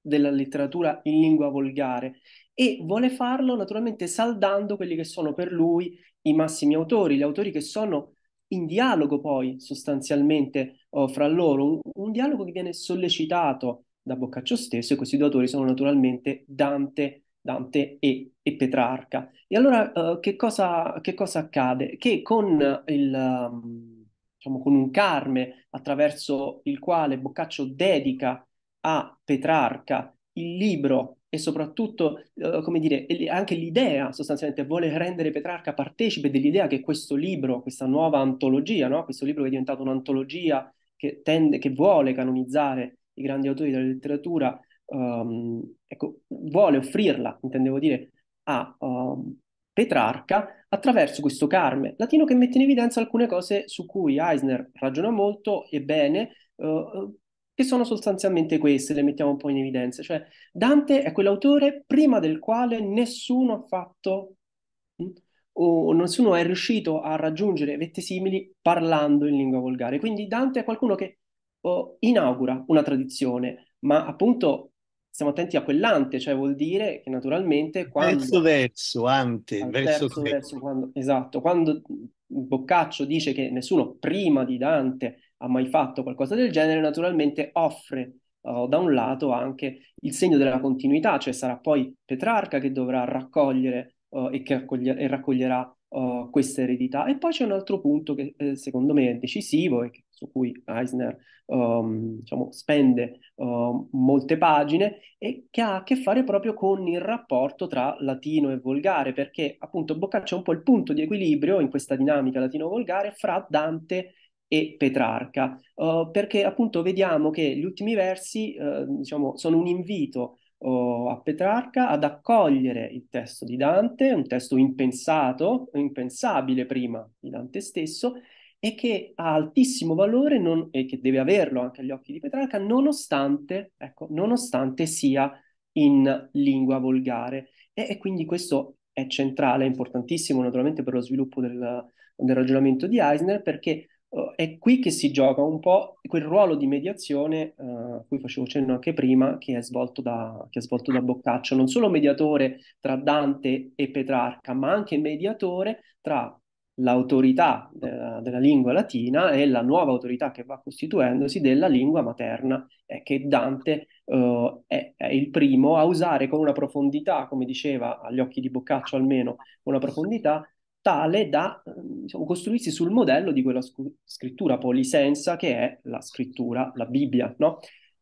S2: della letteratura in lingua volgare e vuole farlo naturalmente saldando quelli che sono per lui i massimi autori, gli autori che sono in dialogo poi sostanzialmente oh, fra loro, un, un, dialogo che viene sollecitato da Boccaccio stesso e questi due autori sono naturalmente Dante, Dante e, e Petrarca. E allora uh, che, cosa, che, cosa, accade? Che con, il, um, diciamo, con un carme attraverso il quale Boccaccio dedica a Petrarca il libro e soprattutto, uh, come dire, anche l'idea sostanzialmente vuole rendere Petrarca partecipe dell'idea che questo libro, questa nuova antologia, no? questo libro che è diventato un'antologia che, tende, che vuole canonizzare i grandi autori della letteratura, um, ecco, vuole offrirla, intendevo dire, a um, Petrarca attraverso questo Carme latino che mette in evidenza alcune cose su cui Eisner ragiona molto e bene, uh, che sono sostanzialmente queste, le mettiamo un po' in evidenza. Cioè, Dante è quell'autore prima del quale nessuno ha fatto hm, o nessuno è riuscito a raggiungere vette simili parlando in lingua volgare. Quindi Dante è qualcuno che oh, inaugura una tradizione, ma appunto stiamo attenti a quell'ante, cioè vuol dire che naturalmente quando...
S3: Verso verso, ante, verso,
S2: verso, verso quando, esatto, quando Boccaccio dice che nessuno prima di Dante ha mai fatto qualcosa del genere, naturalmente offre uh, da un lato anche il segno della continuità, cioè sarà poi Petrarca che dovrà raccogliere uh, e che accoglie- e raccoglierà uh, questa eredità. E poi c'è un altro punto che eh, secondo me è decisivo e che, su cui Eisner um, diciamo, spende uh, molte pagine e che ha a che fare proprio con il rapporto tra latino e volgare, perché appunto Boccaccio è un po' il punto di equilibrio in questa dinamica latino-volgare fra Dante e Petrarca, uh, perché appunto vediamo che gli ultimi versi uh, diciamo, sono un invito uh, a Petrarca ad accogliere il testo di Dante, un testo impensato, impensabile prima di Dante stesso, e che ha altissimo valore non, e che deve averlo anche agli occhi di Petrarca, nonostante, ecco, nonostante sia in lingua volgare. E, e quindi questo è centrale, è importantissimo naturalmente per lo sviluppo del, del ragionamento di Eisner, perché Uh, è qui che si gioca un po' quel ruolo di mediazione uh, a cui facevo cenno anche prima, che è, svolto da, che è svolto da Boccaccio, non solo mediatore tra Dante e Petrarca, ma anche mediatore tra l'autorità de- della lingua latina e la nuova autorità che va costituendosi della lingua materna, eh, che Dante uh, è, è, il primo a usare con una profondità, come diceva agli occhi di Boccaccio almeno, una profondità tale da diciamo, costruirsi sul modello di quella sc- scrittura polisensa che è la scrittura, la Bibbia, no?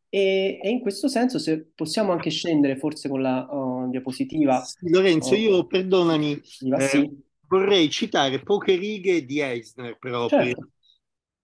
S2: E, e, in questo senso, se possiamo anche scendere forse con la uh, diapositiva.
S3: Lorenzo, uh, io perdonami, eh, sì. Vorrei citare poche righe di Eisner proprio. Certo.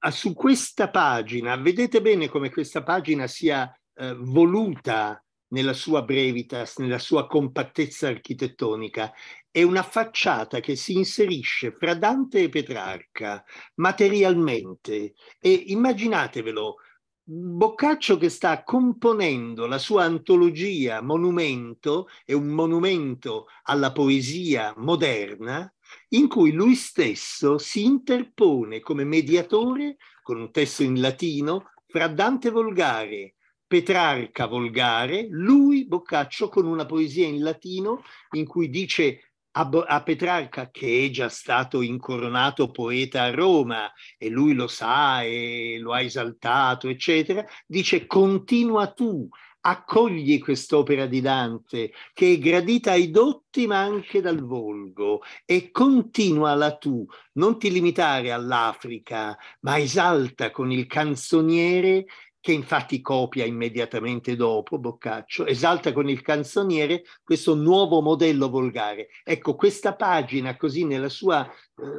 S3: Ah, su questa pagina, vedete bene come questa pagina sia eh, voluta nella sua brevitas, nella sua compattezza architettonica è una facciata che si inserisce fra Dante e Petrarca materialmente e immaginatevelo, Boccaccio che sta componendo la sua antologia Monumento, è un monumento alla poesia moderna, in cui lui stesso si interpone come mediatore, con un testo in latino, fra Dante volgare, Petrarca volgare, lui, Boccaccio, con una poesia in latino in cui dice a, a, Petrarca, che è già stato incoronato poeta a Roma e lui lo sa e lo ha esaltato, eccetera, dice continua tu, accogli quest'opera di Dante che è gradita ai dotti ma anche dal volgo e continuala tu, non ti limitare all'Africa, ma esalta con il canzoniere che infatti copia immediatamente dopo Boccaccio, esalta con il canzoniere questo nuovo modello volgare. Ecco, questa pagina così nella sua eh,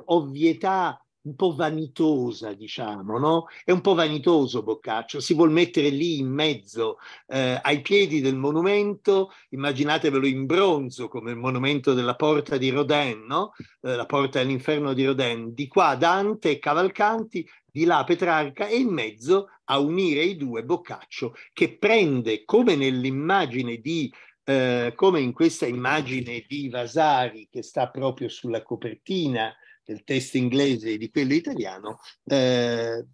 S3: ovvietà un po' vanitosa, diciamo, no? È un po' vanitoso Boccaccio, si vuol mettere lì in mezzo, eh, ai piedi del monumento, immaginatevelo in bronzo come il monumento della porta di Rodin, no? Eh, la porta dell'inferno di Rodin, di qua Dante e Cavalcanti, di là Petrarca e in mezzo a unire i due Boccaccio che prende come nell'immagine di eh, come in questa immagine di Vasari che sta proprio sulla copertina del testo inglese e di quello italiano, eh,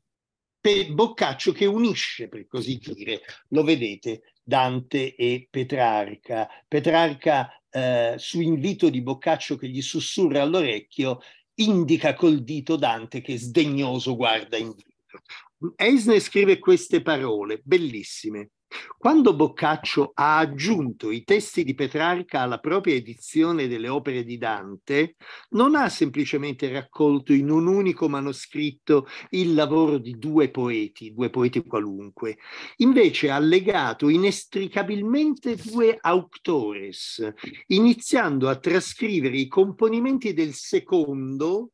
S3: Boccaccio che unisce, per così dire, lo vedete, Dante e Petrarca. Petrarca, eh, su invito di Boccaccio che gli sussurra all'orecchio, indica col dito Dante che sdegnoso guarda in viso. Eisner scrive queste parole, bellissime. Quando Boccaccio ha aggiunto i testi di Petrarca alla propria edizione delle opere di Dante, non ha semplicemente raccolto in un unico manoscritto il lavoro di due poeti, due poeti qualunque, invece ha legato inestricabilmente due auctores, iniziando a trascrivere i componimenti del secondo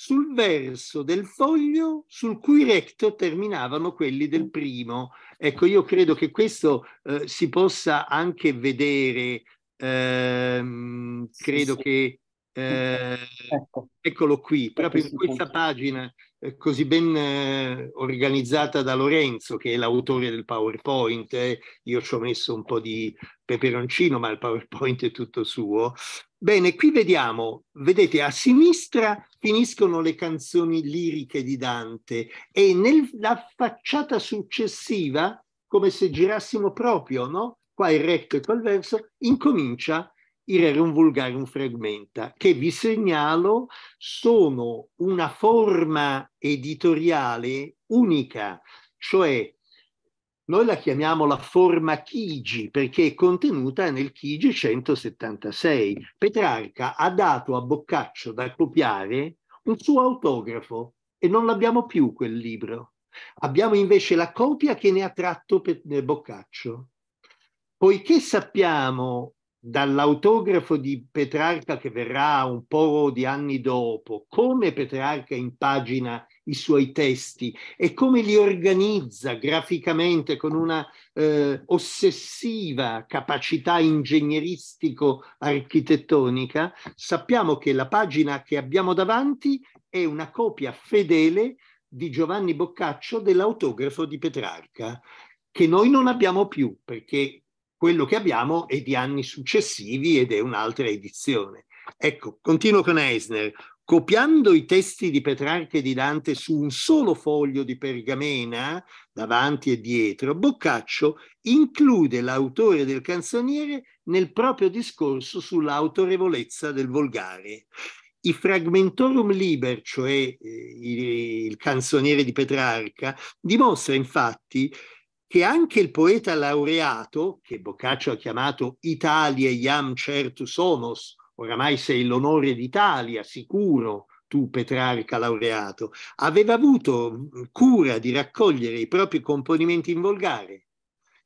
S3: sul verso del foglio sul cui recto terminavano quelli del primo. Ecco, io credo che questo eh, si possa anche vedere, ehm, credo sì, sì. che eh, ecco. Eccolo qui, proprio in questa pagina così ben eh, organizzata da Lorenzo, che è l'autore del PowerPoint. Eh. Io ci ho messo un po' di peperoncino, ma il PowerPoint è tutto suo. Bene, qui vediamo, vedete, a sinistra finiscono le canzoni liriche di Dante e nella facciata successiva, come se girassimo proprio, no? Qua il recto e qua il verso, incomincia il rerum vulgarum fragmenta, che vi segnalo sono una forma editoriale unica, cioè noi la chiamiamo la forma Chigi perché è contenuta nel Chigi 176. Petrarca ha dato a Boccaccio da copiare un suo autografo e non l'abbiamo più quel libro. Abbiamo invece la copia che ne ha tratto Boccaccio. Poiché sappiamo dall'autografo di Petrarca che verrà un po' di anni dopo, come Petrarca impagina i suoi testi e come li organizza graficamente con una eh, ossessiva capacità ingegneristico-architettonica, sappiamo che la pagina che abbiamo davanti è una copia fedele di Giovanni Boccaccio dell'autografo di Petrarca, che noi non abbiamo più perché quello che abbiamo è di anni successivi ed è un'altra edizione. Ecco, continuo con Eisner. Copiando i testi di Petrarca e di Dante su un solo foglio di pergamena, davanti e dietro, Boccaccio include l'autore del canzoniere nel proprio discorso sull'autorevolezza del volgare. I Fragmentorum Liber, cioè eh, il canzoniere di Petrarca, dimostra infatti che anche il poeta laureato, che Boccaccio ha chiamato Italia iam certus homos, oramai sei l'onore d'Italia, sicuro, tu Petrarca laureato, aveva avuto cura di raccogliere i propri componimenti in volgare.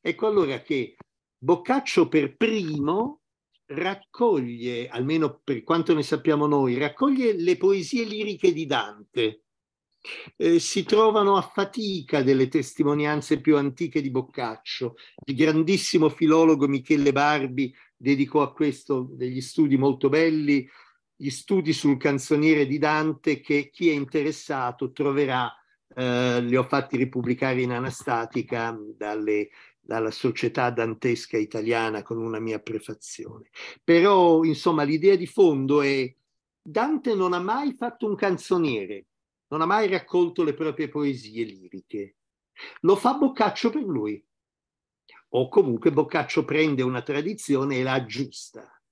S3: Ecco allora che Boccaccio per primo raccoglie, almeno per quanto ne sappiamo noi, raccoglie le poesie liriche di Dante, eh, si trovano a fatica delle testimonianze più antiche di Boccaccio. Il grandissimo filologo Michele Barbi dedicò a questo degli studi molto belli, gli studi sul canzoniere di Dante che chi è interessato troverà, eh, li ho fatti ripubblicare in anastatica dalle, dalla società dantesca italiana con una mia prefazione. Però, insomma, l'idea di fondo è Dante non ha mai fatto un canzoniere, non ha mai raccolto le proprie poesie liriche. Lo fa Boccaccio per lui. O comunque Boccaccio prende una tradizione e la aggiusta.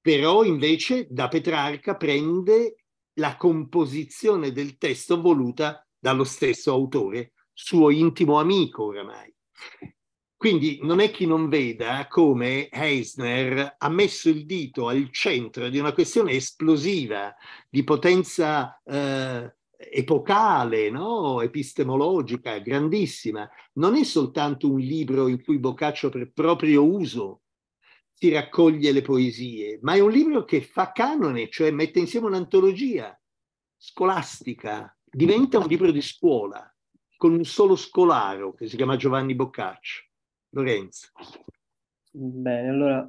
S3: Però invece da Petrarca prende la composizione del testo voluta dallo stesso autore, suo intimo amico oramai. Quindi non è chi non veda come Eisner ha messo il dito al centro di una questione esplosiva, di potenza eh, epocale, no? epistemologica, grandissima. Non è soltanto un libro in cui Boccaccio per proprio uso si raccoglie le poesie, ma è un libro che fa canone, cioè mette insieme un'antologia scolastica, diventa un libro di scuola con un solo scolaro che si chiama Giovanni Boccaccio. Lorenzo.
S2: Bene, allora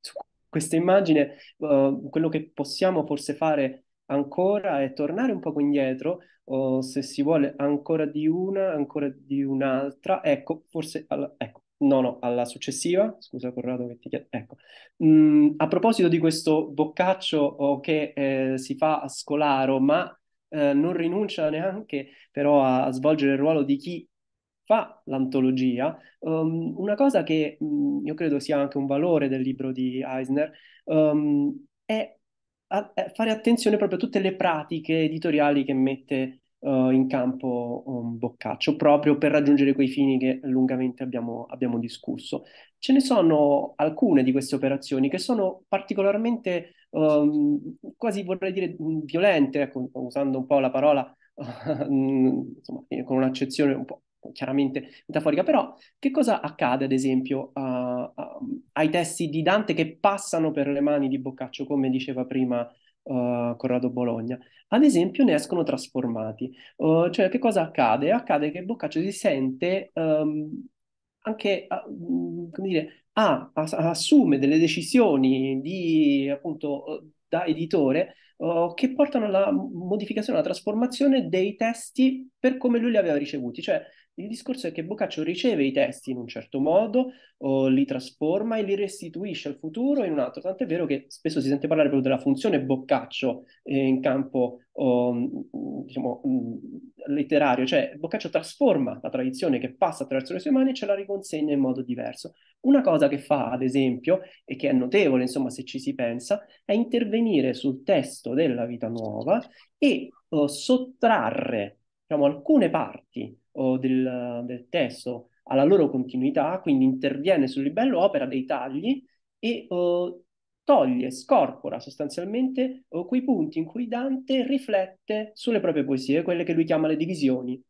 S2: su questa immagine uh, quello che possiamo forse fare ancora è tornare un poco indietro o se si vuole ancora di una, ancora di un'altra. Ecco, forse alla, ecco, no, no, alla successiva. Scusa Corrado che ti chiedo. Ecco. Mm, a proposito di questo boccaccio che eh, si fa a scolaro, ma eh, non rinuncia neanche però a, a svolgere il ruolo di chi fa l'antologia, um, una cosa che um, io credo sia anche un valore del libro di Eisner um, è, a, è, fare attenzione proprio a tutte le pratiche editoriali che mette uh, in campo um, Boccaccio, proprio per raggiungere quei fini che lungamente abbiamo, abbiamo discusso. Ce ne sono alcune di queste operazioni che sono particolarmente, um, quasi vorrei dire, violente, ecco, usando un po' la parola, insomma, con un'accezione un po' chiaramente metaforica, però che cosa accade ad esempio uh, uh, ai testi di Dante che passano per le mani di Boccaccio, come diceva prima uh, Corrado Bologna? Ad esempio ne escono trasformati, cioè che cosa accade? Accade che Boccaccio si sente um, anche, come dire, ah, assume delle decisioni di appunto da editore uh, che portano alla modificazione, alla trasformazione dei testi per come lui li aveva ricevuti. Cioè, il discorso è che Boccaccio riceve i testi in un certo modo, o li trasforma e li restituisce al futuro in un altro. Tant'è vero che spesso si sente parlare proprio della funzione Boccaccio eh, in campo oh, diciamo, letterario, cioè Boccaccio trasforma la tradizione che passa attraverso le sue mani e ce la riconsegna in modo diverso. Una cosa che fa, ad esempio, e che è notevole, insomma, se ci si pensa, è intervenire sul testo della vita nuova e oh, sottrarre diciamo, alcune parti o del, del testo alla loro continuità, quindi interviene sul livello, opera dei tagli e uh, toglie, scorpora sostanzialmente uh, quei punti in cui Dante riflette sulle proprie poesie, quelle che lui chiama le divisioni.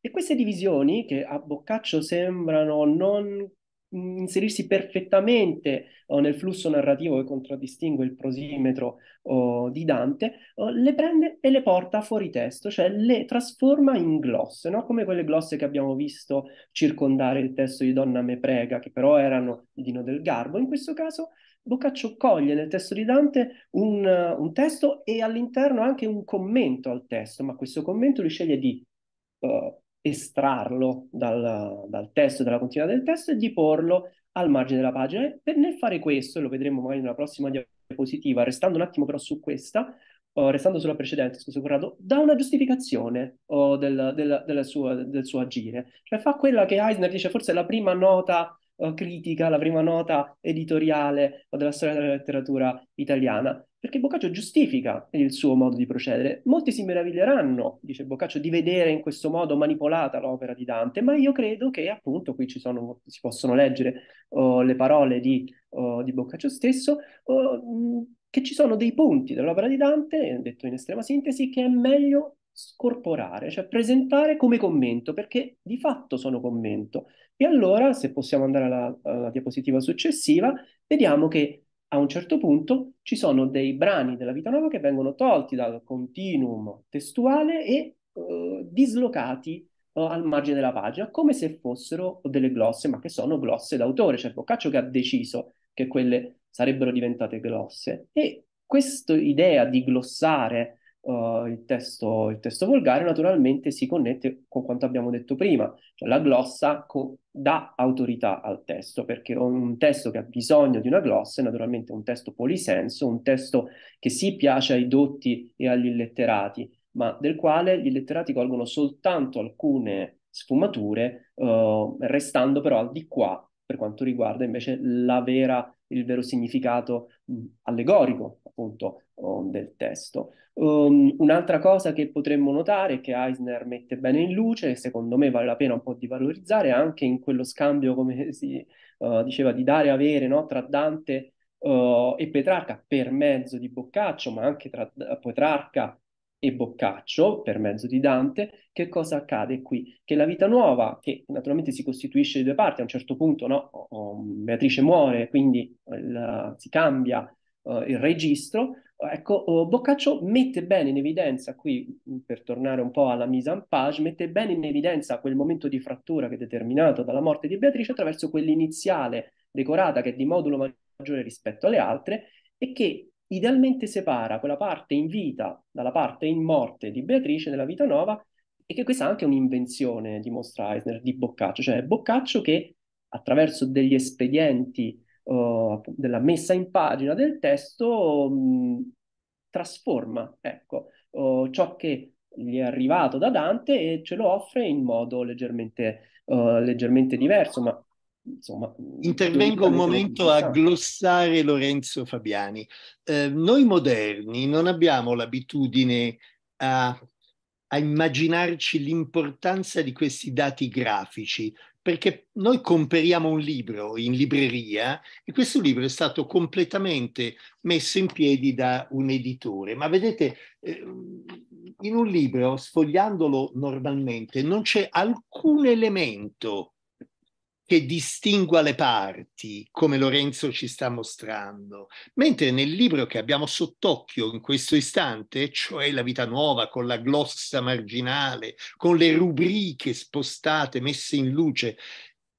S2: E queste divisioni, che a Boccaccio sembrano non inserirsi perfettamente oh, nel flusso narrativo che contraddistingue il prosimetro oh, di Dante, oh, le prende e le porta fuori testo, cioè le trasforma in glosse, no? come quelle glosse che abbiamo visto circondare il testo di Donna me prega, che però erano di Dino del Garbo. In questo caso Boccaccio coglie nel testo di Dante un, un testo e all'interno anche un commento al testo, ma questo commento lui sceglie di uh, estrarlo dal, dal testo, dalla continuità del testo e di porlo al margine della pagina. Per nel fare questo, lo vedremo magari nella prossima diapositiva, restando un attimo però su questa, uh, restando sulla precedente, scusa Corrado, dà una giustificazione uh, del, del, del, suo, del, suo, agire. Cioè fa quella che Eisner dice forse la prima nota critica, la prima nota editoriale della storia della letteratura italiana perché Boccaccio giustifica il suo modo di procedere. Molti si meraviglieranno, dice Boccaccio, di vedere in questo modo manipolata l'opera di Dante, ma io credo che appunto qui sono, si possono leggere oh, le parole di, oh, di Boccaccio stesso, oh, che ci sono dei punti dell'opera di Dante, detto in estrema sintesi, che è meglio scorporare, cioè presentare come commento, perché di fatto sono commento. E allora, se possiamo andare alla, alla diapositiva successiva, vediamo che a un certo punto ci sono dei brani della vita nuova che vengono tolti dal continuum testuale e uh, dislocati uh, al margine della pagina, come se fossero delle glosse, ma che sono glosse d'autore. Cioè Boccaccio che ha deciso che quelle sarebbero diventate glosse. E questa idea di glossare uh, il, testo, il, testo, volgare naturalmente si connette con quanto abbiamo detto prima, cioè la glossa co- dà autorità al testo, perché un testo che ha bisogno di una glossa è naturalmente un testo polisenso, un testo che si piace ai dotti e agli illetterati, ma del quale gli illetterati colgono soltanto alcune sfumature, uh, restando però al di qua per quanto riguarda invece la vera, il vero significato mh, allegorico appunto del testo. Um, un'altra cosa che potremmo notare che Eisner mette bene in luce e secondo me vale la pena un po' di valorizzare anche in quello scambio, come si uh, diceva, di dare e avere no? tra Dante uh, e Petrarca per mezzo di Boccaccio, ma anche tra Petrarca e Boccaccio per mezzo di Dante, che cosa accade qui? Che la vita nuova, che naturalmente si costituisce di due parti, a un certo punto no? Beatrice muore, quindi il, si cambia uh, il registro, Ecco, oh, Boccaccio mette bene in evidenza, qui per tornare un po' alla mise en page, mette bene in evidenza quel momento di frattura che è determinato dalla morte di Beatrice attraverso quell'iniziale decorata che è di modulo maggiore rispetto alle altre e che idealmente separa quella parte in vita dalla parte in morte di Beatrice nella vita nuova e che questa è anche un'invenzione, dimostra Eisner, di Boccaccio, cioè Boccaccio che attraverso degli espedienti uh, della messa in pagina del testo mh, trasforma ecco, uh, ciò che gli è arrivato da Dante e ce lo offre in modo leggermente, uh, leggermente diverso, ma insomma...
S3: Intervengo un momento a glossare Lorenzo Fabiani. Eh, noi moderni non abbiamo l'abitudine a a immaginarci l'importanza di questi dati grafici, perché noi comperiamo un libro in libreria e questo libro è stato completamente messo in piedi da un editore. Ma vedete, eh, in un libro, sfogliandolo normalmente, non c'è alcun elemento che distingua le parti, come Lorenzo ci sta mostrando, mentre nel libro che abbiamo sott'occhio in questo istante, cioè La vita nuova con la glossa marginale, con le rubriche spostate, messe in luce,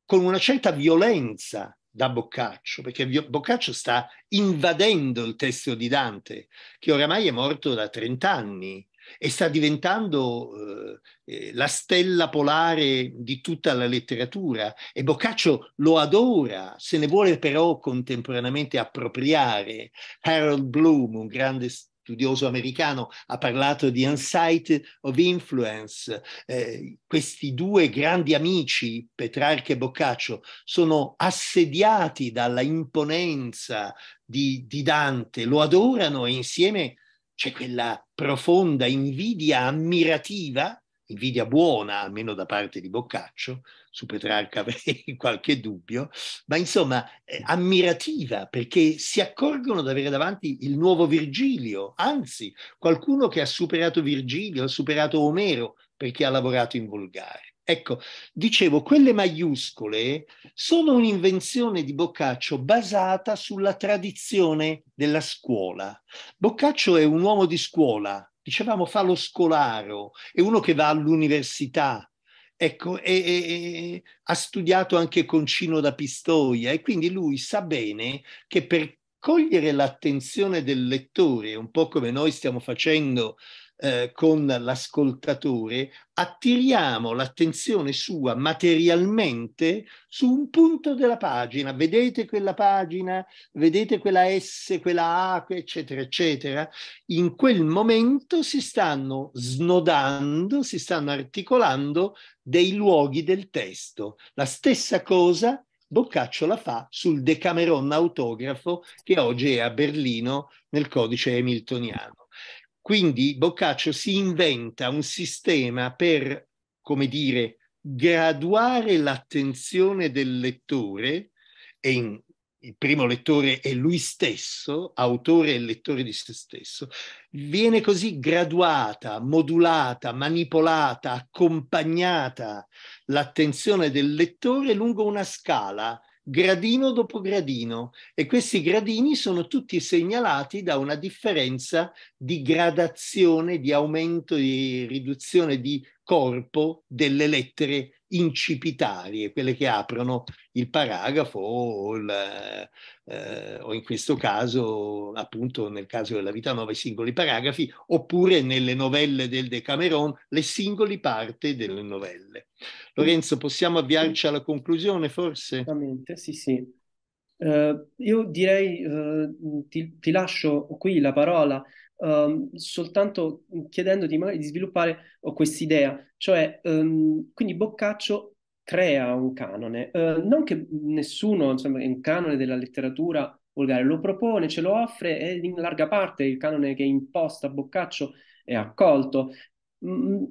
S3: con una certa violenza da Boccaccio, perché Boccaccio sta invadendo il testo di Dante, che oramai è morto da 30 anni, e sta diventando eh, eh, la stella polare di tutta la letteratura e Boccaccio lo adora, se ne vuole però contemporaneamente appropriare. Harold Bloom, un grande studioso americano, ha parlato di Unsight of Influence. Eh, questi due grandi amici, Petrarca e Boccaccio, sono assediati dalla imponenza di, di Dante, lo adorano e insieme c'è quella profonda invidia ammirativa, invidia buona almeno da parte di Boccaccio, su Petrarca avrei qualche dubbio, ma insomma eh, ammirativa perché si accorgono di avere davanti il nuovo Virgilio, anzi qualcuno che ha superato Virgilio, ha superato Omero perché ha lavorato in volgare. Ecco, dicevo, quelle maiuscole sono un'invenzione di Boccaccio basata sulla tradizione della scuola. Boccaccio è un uomo di scuola, dicevamo fa lo scolaro, è uno che va all'università, ecco, e, e, ha studiato anche con Cino da Pistoia e quindi lui sa bene che per cogliere l'attenzione del lettore, un po' come noi stiamo facendo eh, con l'ascoltatore, attiriamo l'attenzione sua materialmente su un punto della pagina. Vedete quella pagina, vedete quella S, quella A, eccetera, eccetera. In quel momento si stanno snodando, si stanno articolando dei luoghi del testo. La stessa cosa Boccaccio la fa sul Decameron autografo che oggi è a Berlino nel codice hamiltoniano. Quindi Boccaccio si inventa un sistema per, come dire, graduare l'attenzione del lettore e in, il primo lettore è lui stesso, autore e lettore di se stesso, viene così graduata, modulata, manipolata, accompagnata l'attenzione del lettore lungo una scala gradino dopo gradino. E questi gradini sono tutti segnalati da una differenza di gradazione, di aumento, di riduzione di corpo delle lettere incipitarie, quelle che aprono il paragrafo o, il, eh, o, in questo caso, appunto nel caso della vita nuova, i singoli paragrafi, oppure nelle novelle del Decameron, le singoli parti delle novelle. Lorenzo, possiamo avviarci alla conclusione forse?
S2: Esattamente, sì, sì. Uh, io direi, uh, ti, ti, lascio qui la parola uh, soltanto chiedendoti magari di sviluppare quest'idea, cioè um, quindi Boccaccio crea un canone, non che nessuno, insomma, è un canone della letteratura volgare, lo propone, ce lo offre e in larga parte il canone che imposta Boccaccio è accolto. Mm,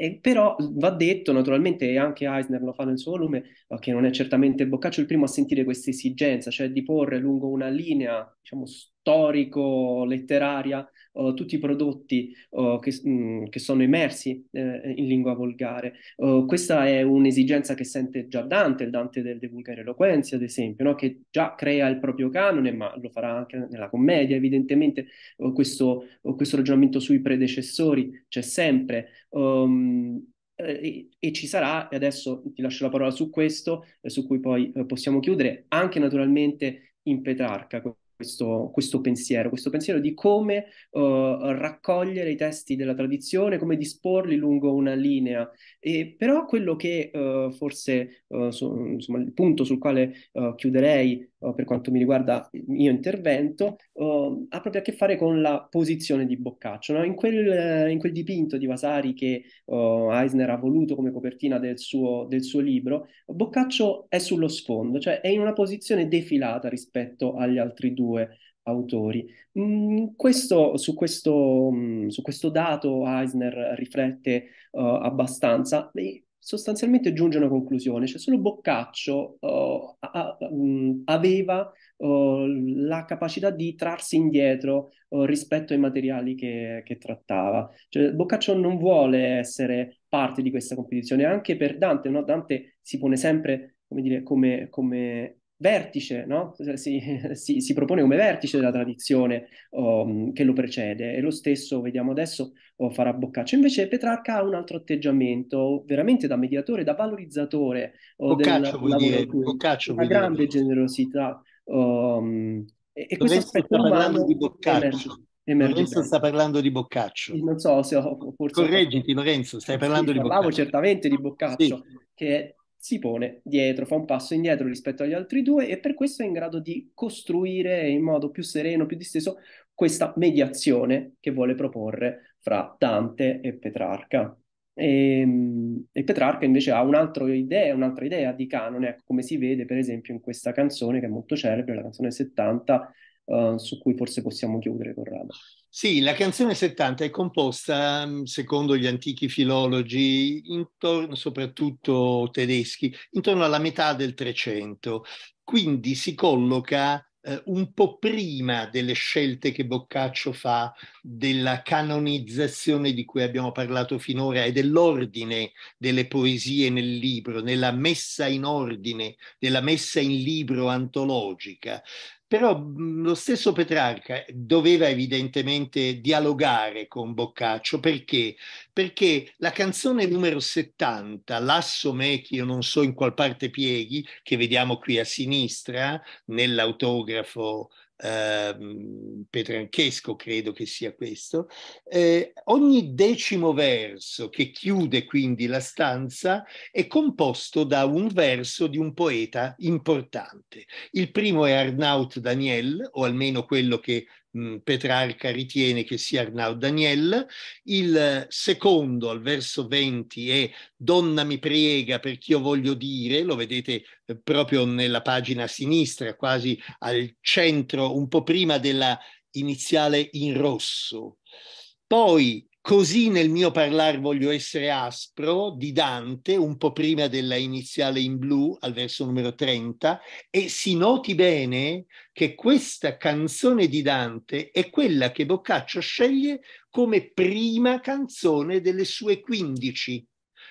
S2: e però va detto, naturalmente, e anche Eisner lo fa nel suo volume, che non è certamente Boccaccio il primo a sentire questa esigenza, cioè di porre lungo una linea, diciamo, storico-letteraria uh, tutti i prodotti uh, che, mh, mm, che, sono emersi eh, in lingua volgare. Uh, questa è un'esigenza che sente già Dante, il Dante del De Vulgare Eloquenza, ad esempio, no? che già crea il proprio canone, ma lo farà anche nella commedia, evidentemente questo, questo, ragionamento sui predecessori c'è sempre. Um, e, e, ci sarà, e adesso ti lascio la parola su questo, eh, su cui poi eh, possiamo chiudere, anche naturalmente in Petrarca, questo, questo, pensiero, questo pensiero di come uh, raccogliere i testi della tradizione, come disporli lungo una linea. E, però quello che uh, forse, uh, su, insomma, il punto sul quale chiuderei per quanto mi riguarda il mio intervento, ha proprio a che fare con la posizione di Boccaccio. No? In, quel, in, quel, dipinto di Vasari che Eisner ha voluto come copertina del suo, del suo libro, Boccaccio è sullo sfondo, cioè è in una posizione defilata rispetto agli altri due autori. Mm, questo, su, questo, mm, su, questo, dato Eisner riflette uh, abbastanza sostanzialmente giunge a una conclusione, cioè solo Boccaccio uh, a, um, aveva uh, la capacità di trarsi indietro rispetto ai materiali che, che trattava. Cioè, Boccaccio non vuole essere parte di questa competizione, anche per Dante, no? Dante si pone sempre come, dire, come, come vertice, no? si, si, si, propone come vertice della tradizione um, che lo precede e lo stesso, vediamo adesso, oh, farà Boccaccio. Invece Petrarca ha un altro atteggiamento, veramente da mediatore, da valorizzatore
S3: oh, Boccaccio del dire, Boccaccio
S2: una grande dire. generosità. Um,
S3: e, e questo aspetto sta parlando di Boccaccio. Emerge, Lorenzo sta parlando di Boccaccio.
S2: Non so se ho
S3: forse... Correggiti Lorenzo, stai parlando sì, di Boccaccio.
S2: Parlavo certamente di Boccaccio, sì. che si pone dietro, fa un passo indietro rispetto agli altri due e per questo è in grado di costruire in modo più sereno, più disteso, questa mediazione che vuole proporre fra Dante e Petrarca. E, ehm, e Petrarca invece ha un'altra idea, un'altra idea di canone, ecco, come si vede per esempio in questa canzone che è molto celebre, la canzone 70, eh, su cui forse possiamo chiudere, Corrado.
S3: Sì, la canzone 70 è composta, mm, secondo gli antichi filologi, intorno, soprattutto tedeschi, intorno alla metà del 300. Quindi si colloca eh, un po' prima delle scelte che Boccaccio fa della canonizzazione di cui abbiamo parlato finora e dell'ordine delle poesie nel libro, nella messa in ordine, della messa in libro antologica. Però lo stesso Petrarca doveva evidentemente dialogare con Boccaccio perché? Perché la canzone numero 70, Lasso me che io non so in qual parte pieghi, che vediamo qui a sinistra nell'autografo eh, petranchesco, credo che sia questo, eh, ogni decimo verso che chiude quindi la stanza è composto da un verso di un poeta importante. Il primo è Arnaut Daniel, o almeno quello che Petrarca ritiene che sia Arnaud Daniel, il secondo al verso 20 è Donna mi prega perché io voglio dire, lo vedete eh, proprio nella pagina sinistra, quasi al centro, un po' prima della iniziale in rosso. Poi Così nel mio parlare voglio essere aspro di Dante, un po' prima della iniziale in blu, al verso numero 30, e si noti bene che questa canzone di Dante è quella che Boccaccio sceglie come prima canzone delle sue 15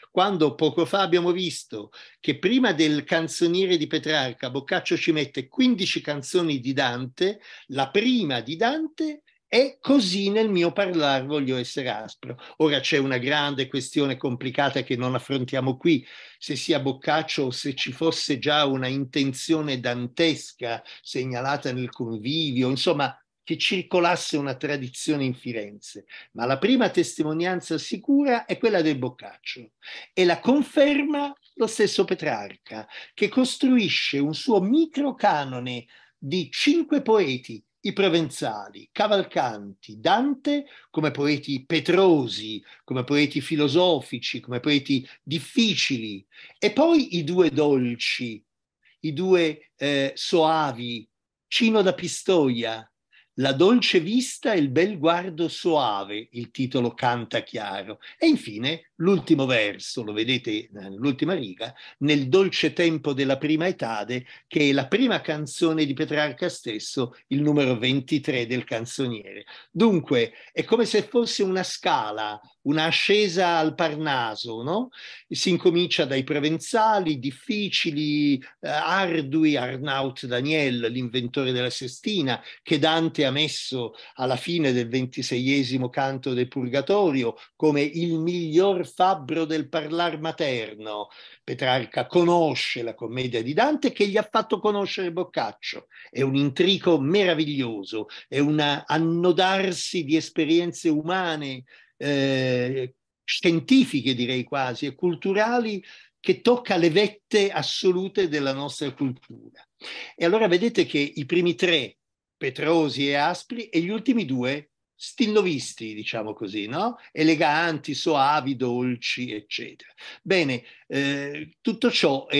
S3: quando poco fa abbiamo visto che prima del canzoniere di Petrarca Boccaccio ci mette 15 canzoni di Dante, la prima di Dante e così nel mio parlare voglio essere aspro. Ora c'è una grande questione complicata che non affrontiamo qui, se sia Boccaccio o se ci fosse già una intenzione dantesca segnalata nel convivio, insomma, che circolasse una tradizione in Firenze. Ma la prima testimonianza sicura è quella del Boccaccio e la conferma lo stesso Petrarca, che costruisce un suo microcanone di cinque poeti i provenzali, Cavalcanti, Dante come poeti petrosi, come poeti filosofici, come poeti difficili, e poi i due dolci, i due eh, soavi, Cino da Pistoia, La dolce vista e il bel guardo soave, il titolo canta chiaro, e infine l'ultimo verso, lo vedete nell'ultima riga, nel dolce tempo della prima etade, che è la prima canzone di Petrarca stesso, il numero 23 del canzoniere. Dunque, è come se fosse una scala, un'ascesa al Parnaso, no? Si incomincia dai provenzali, difficili, eh, ardui, Arnaut Daniel, l'inventore della sestina, che Dante ha messo alla fine del ventiseiesimo canto del Purgatorio come il miglior fabbro del parlar materno. Petrarca conosce la commedia di Dante che gli ha fatto conoscere Boccaccio. È un intrico meraviglioso, è un annodarsi di esperienze umane, eh, scientifiche direi quasi, e culturali che tocca le vette assolute della nostra cultura. E allora vedete che i primi tre, Petrosi e Aspri, e gli ultimi due, stilnovisti, diciamo così, no? Eleganti, soavi, dolci, eccetera. Bene, eh, tutto ciò è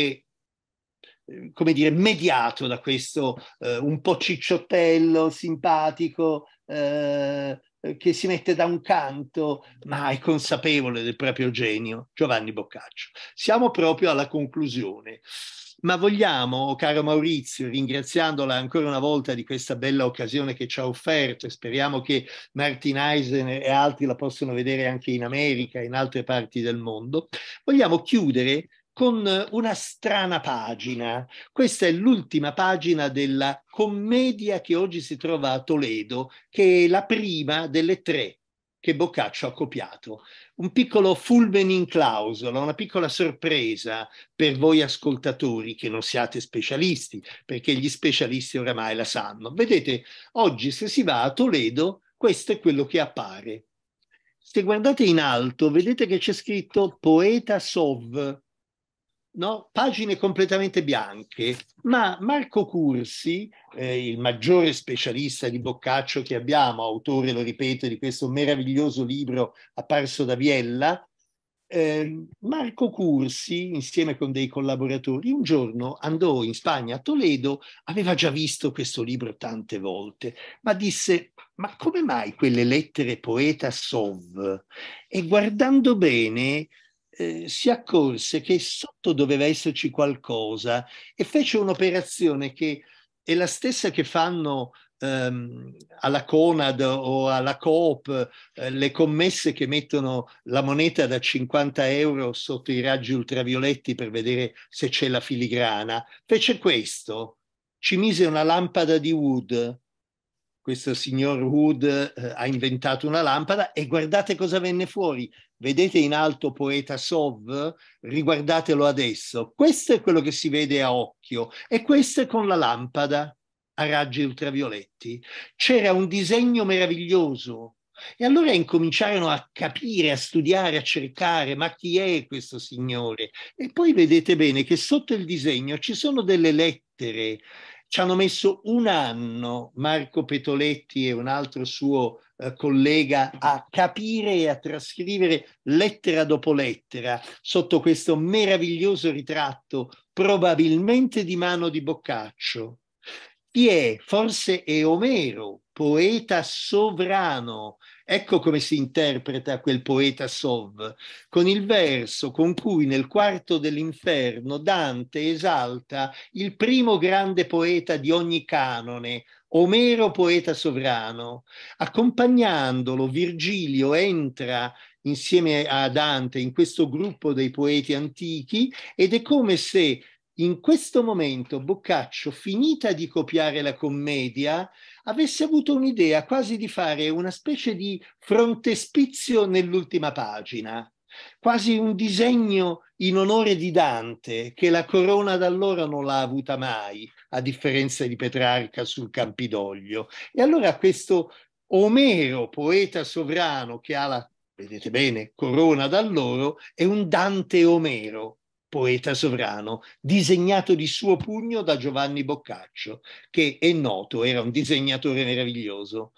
S3: eh, come dire, mediato da questo eh, un po' cicciottello, simpatico, eh, che si mette da un canto, ma è consapevole del proprio genio, Giovanni Boccaccio. Siamo proprio alla conclusione. Ma vogliamo, caro Maurizio, ringraziandola ancora una volta di questa bella occasione che ci ha offerto, e speriamo che Martin Eisen e altri la possano vedere anche in America e in altre parti del mondo, vogliamo chiudere con una strana pagina. Questa è l'ultima pagina della commedia che oggi si trova a Toledo, che è la prima delle tre che Boccaccio ha copiato. Un piccolo fulmen in clausola, una piccola sorpresa per voi ascoltatori che non siate specialisti, perché gli specialisti oramai la sanno. Vedete, oggi se si va a Toledo, questo è quello che appare. Se guardate in alto, vedete che c'è scritto Poeta Sov, no? pagine completamente bianche, ma Marco Cursi, eh, il maggiore specialista di Boccaccio che abbiamo, autore, lo ripeto, di questo meraviglioso libro apparso da Viella, eh, Marco Cursi, insieme con dei collaboratori, un giorno andò in Spagna, a Toledo, aveva già visto questo libro tante volte, ma disse, ma come mai quelle lettere poeta Sov? E guardando bene, eh, si accorse che sotto doveva esserci qualcosa e fece un'operazione che è la stessa che fanno ehm, alla Conad o alla Coop eh, le commesse che mettono la moneta da 50 euro sotto i raggi ultravioletti per vedere se c'è la filigrana. Fece questo, ci mise una lampada di wood questo signor Wood eh, ha inventato una lampada e guardate cosa venne fuori. Vedete in alto poeta Sov? Riguardatelo adesso. Questo è quello che si vede a occhio e questo è con la lampada a raggi ultravioletti. C'era un disegno meraviglioso. E allora incominciarono a capire, a studiare, a cercare, ma chi è questo signore? E poi vedete bene che sotto il disegno ci sono delle lettere ci hanno messo un anno Marco Petoletti e un altro suo eh, collega a capire e a trascrivere lettera dopo lettera sotto questo meraviglioso ritratto, probabilmente di mano di Boccaccio. Chi è? Forse è Omero, poeta sovrano, Ecco come si interpreta quel poeta Sov, con il verso con cui nel quarto dell'inferno Dante esalta il primo grande poeta di ogni canone, Omero poeta sovrano. Accompagnandolo, Virgilio entra insieme a Dante in questo gruppo dei poeti antichi ed è come se in questo momento Boccaccio, finita di copiare la commedia, avesse avuto un'idea quasi di fare una specie di frontespizio nell'ultima pagina, quasi un disegno in onore di Dante, che la corona d'allora non l'ha avuta mai, a differenza di Petrarca sul Campidoglio. E allora questo Omero, poeta sovrano, che ha la, vedete bene, corona d'alloro, è un Dante Omero, poeta sovrano, disegnato di suo pugno da Giovanni Boccaccio, che è noto, era un disegnatore meraviglioso.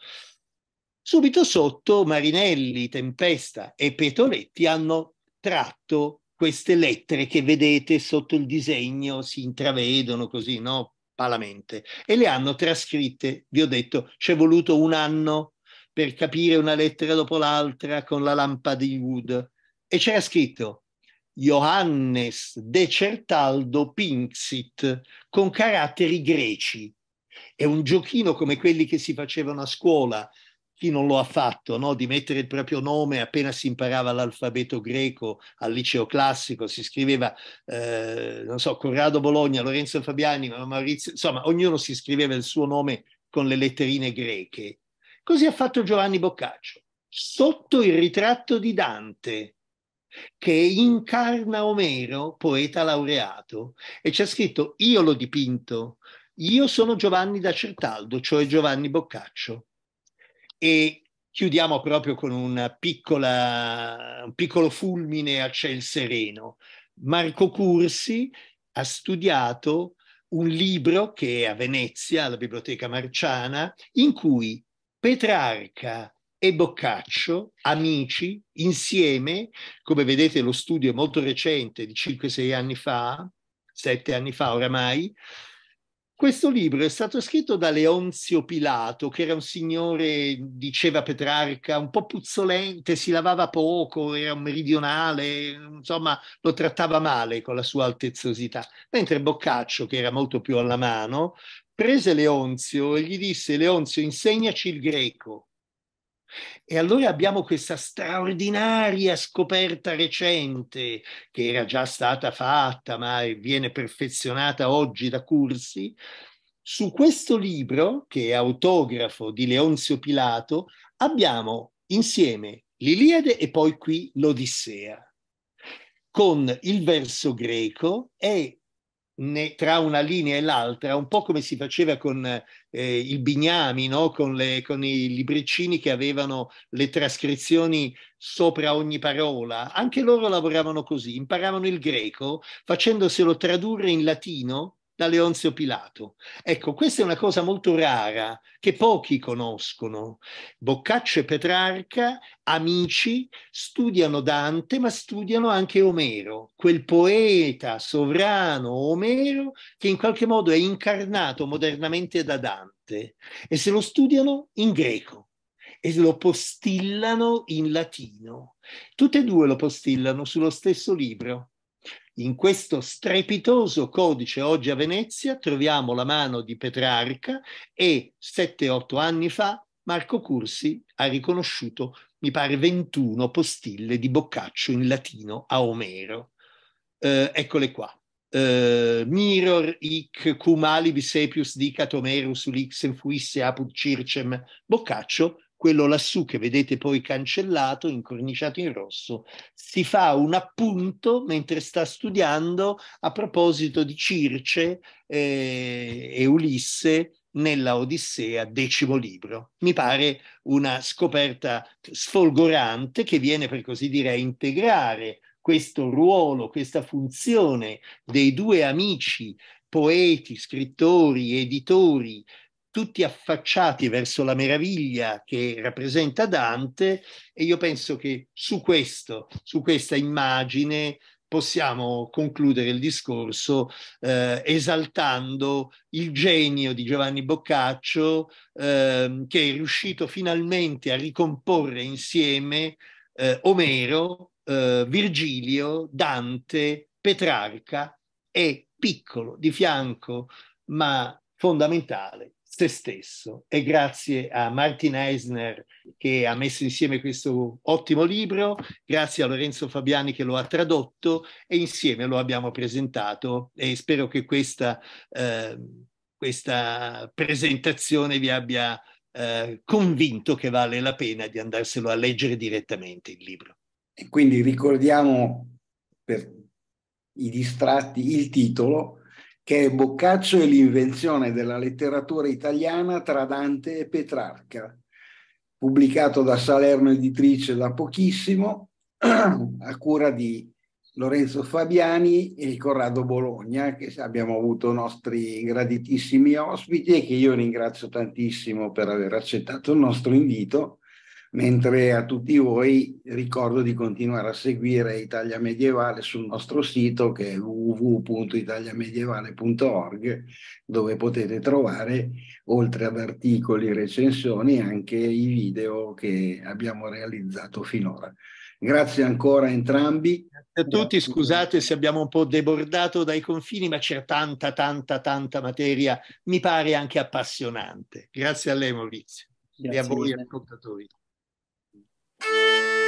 S3: Subito sotto Marinelli, Tempesta e Petoletti hanno tratto queste lettere che vedete sotto il disegno, si intravedono così, no? Palamente, e le hanno trascritte. Vi ho detto, ci è voluto un anno per capire una lettera dopo l'altra con la lampada di Wood e c'era scritto Johannes de Certaldo Pinxit con caratteri greci. È un giochino come quelli che si facevano a scuola, chi non lo ha fatto, no? di mettere il proprio nome appena si imparava l'alfabeto greco al liceo classico, si scriveva, eh, non so, Corrado Bologna, Lorenzo Fabiani, Maurizio, insomma, ognuno si scriveva il suo nome con le letterine greche. Così ha fatto Giovanni Boccaccio, sotto il ritratto di Dante, che incarna Omero, poeta laureato, e c'è scritto io l'ho dipinto, io sono Giovanni da Certaldo, cioè Giovanni Boccaccio. E chiudiamo proprio con piccola, un piccolo fulmine a ciel sereno. Marco Cursi ha studiato un libro che è a Venezia, alla Biblioteca Marciana, in cui Petrarca e Boccaccio, amici, insieme, come vedete lo studio è molto recente, di 5-6 anni fa, 7 anni fa oramai, questo libro è stato scritto da Leonzio Pilato, che era un signore, diceva Petrarca, un po' puzzolente, si lavava poco, era un meridionale, insomma lo trattava male con la sua altezzosità. Mentre Boccaccio, che era molto più alla mano, prese Leonzio e gli disse, Leonzio, insegnaci il greco. E allora abbiamo questa straordinaria scoperta recente che era già stata fatta, ma viene perfezionata oggi da Cursi. Su questo libro, che è autografo di Leonzio Pilato, abbiamo insieme l'Iliade e poi qui l'Odissea, con il verso greco e ne, tra una linea e l'altra, un po' come si faceva con eh, il Bignami, no? con, le, con, i libricini che avevano le trascrizioni sopra ogni parola. Anche loro lavoravano così, imparavano il greco facendoselo tradurre in latino da Leonzio Pilato. Ecco, questa è una cosa molto rara che pochi conoscono. Boccaccio e Petrarca, amici, studiano Dante, ma studiano anche Omero, quel poeta sovrano Omero che in qualche modo è incarnato modernamente da Dante e se lo studiano in greco e lo postillano in latino. Tutte e due lo postillano sullo stesso libro. In questo strepitoso codice oggi a Venezia troviamo la mano di Petrarca e 7-8 anni fa Marco Cursi ha riconosciuto, mi pare, 21 postille di Boccaccio in latino a Omero. Eh, eccole qua. Uh, mirror ic cum alibi sepius dicat Homerus ulixem fuisse apud circem Boccaccio quello lassù che vedete poi cancellato, incorniciato in rosso, si fa un appunto mentre sta studiando a proposito di Circe eh, e Ulisse nella Odissea, decimo libro. Mi pare una scoperta sfolgorante che viene per così dire a integrare questo ruolo, questa funzione dei due amici poeti, scrittori, editori tutti affacciati verso la meraviglia che rappresenta Dante e io penso che su questo, su questa immagine possiamo concludere il discorso eh, esaltando il genio di Giovanni Boccaccio eh, che è riuscito finalmente a ricomporre insieme eh, Omero, eh, Virgilio, Dante, Petrarca e piccolo di fianco ma fondamentale se stesso e grazie a Martin Eisner che ha messo insieme questo ottimo libro, grazie a Lorenzo Fabiani che lo ha tradotto e insieme lo abbiamo presentato e spero che questa, eh, questa presentazione vi abbia eh, convinto che vale la pena di andarselo a leggere direttamente il libro.
S1: E quindi ricordiamo per i distratti il titolo che è Boccaccio e l'invenzione della letteratura italiana tra Dante e Petrarca, pubblicato da Salerno Editrice da pochissimo, a cura di Lorenzo Fabiani e Corrado Bologna, che abbiamo avuto nostri graditissimi ospiti e che io ringrazio tantissimo per aver accettato il nostro invito mentre a tutti voi ricordo di continuare a seguire Italia Medievale sul nostro sito che è www.italiamedievale.org dove potete trovare oltre ad articoli e recensioni anche i video che abbiamo realizzato finora. Grazie ancora a entrambi.
S3: Grazie a tutti, Grazie. scusate se abbiamo un po' debordato dai confini, ma c'è tanta, tanta, tanta materia, mi pare anche appassionante. Grazie a lei Maurizio Grazie e a voi ascoltatori. Música